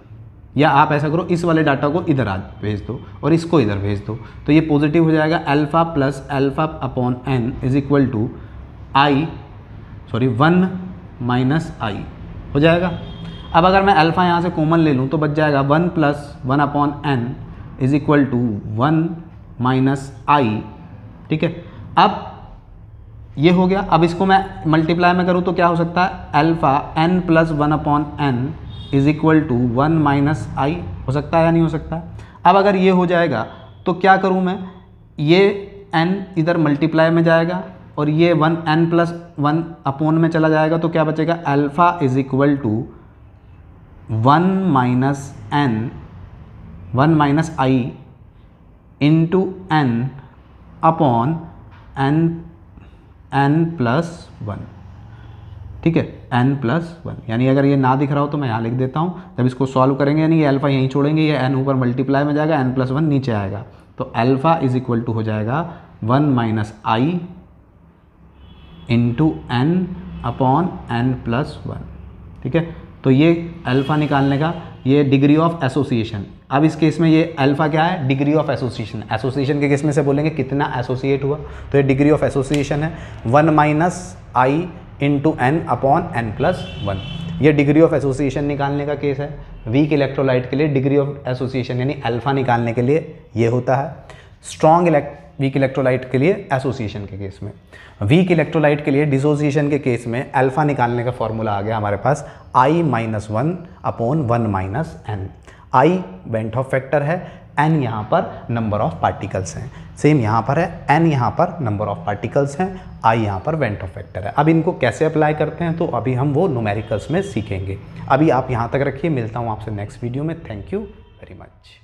या आप ऐसा करो, इस वाले डाटा को इधर आज भेज दो और इसको इधर भेज दो। तो ये पॉजिटिव हो जाएगा alpha plus alpha upon n is equal to i sorry one minus i हो जाएगा। अब अगर मैं अल्फ़ा यहाँ से कॉमन ले लूँ तो बच जाएगा one plus one upon n is equal to one minus i ठीक है? अब ये हो गया, अब इसको मैं मल्टीप्लाई में करूँ तो क्या हो सकता है? Alpha N plus one upon N is equal to one minus I हो सकता है या नहीं हो सकता? अब अगर ये हो जाएगा तो क्या करूँ मैं? ये एन इधर मल्टीप्लाई में जाएगा और ये one N plus one upon में चला जाएगा तो क्या बचेगा? Alpha is equal to one minus N one minus I into N upon N N plus one ठीक है? एन प्लस वन यानी अगर ये ना दिख रहा हो तो मैं यहाँ लिख देता हूँ। जब इसको सॉल्व करेंगे, यानी ये अल्फ़ा यहीं छोड़ेंगे, ये एन ऊपर मल्टीप्लाई में जाएगा एन प्लस वन नीचे आएगा। तो अल्फ़ा इज़ इक्वल टू हो जाएगा one minus I into N upon N plus one ठीक है? तो ये अल्फ़ा निकालने का ये डिग्री ऑफ़ एसोसिएशन अब इस केस में ये अल्फ़ा क्या है? डिग्री ऑफ़ एसोसिएशन एसोसिएशन के केस में से बोलेंगे? कितना एसोसिएट हुआ? तो ये डिग्री ऑफ़ एसोसिएशन है। One minus I into N upon N plus one ये डिग्री ऑफ़ एसोसिएशन निकालने का केस है। वीक इलेक्ट्रोलाइट के लिए डिग्री ऑफ़ एसोसिएशन यानी अल्फ़ा निकालने के लिए ये होता है। स्ट्रॉन्ग इलेक्ट वीक इलेक्ट्रोलाइट के लिए एसोसिएशन के केस में। वीक इलेक्ट्रोलाइट के लिए डिसोसिएशन के केस में अल्फ़ा निकालने का फॉर्मूला आ गया हमारे पास। I minus one upon one minus N I van't Hoff factor है। एन यहाँ पर नंबर ऑफ़ पार्टिकल्स हैं। सेम यहाँ पर है एन यहाँ पर नंबर ऑफ़ पार्टिकल्स हैं आई यहाँ पर वेंट ऑफ़ फैक्टर है। अब इनको कैसे अप्लाई करते हैं तो अभी हम वो नोमेरिकल्स में सीखेंगे। अभी आप यहाँ तक रखिए, मिलता हूँ आपसे नेक्स्ट वीडियो में। Thank you very much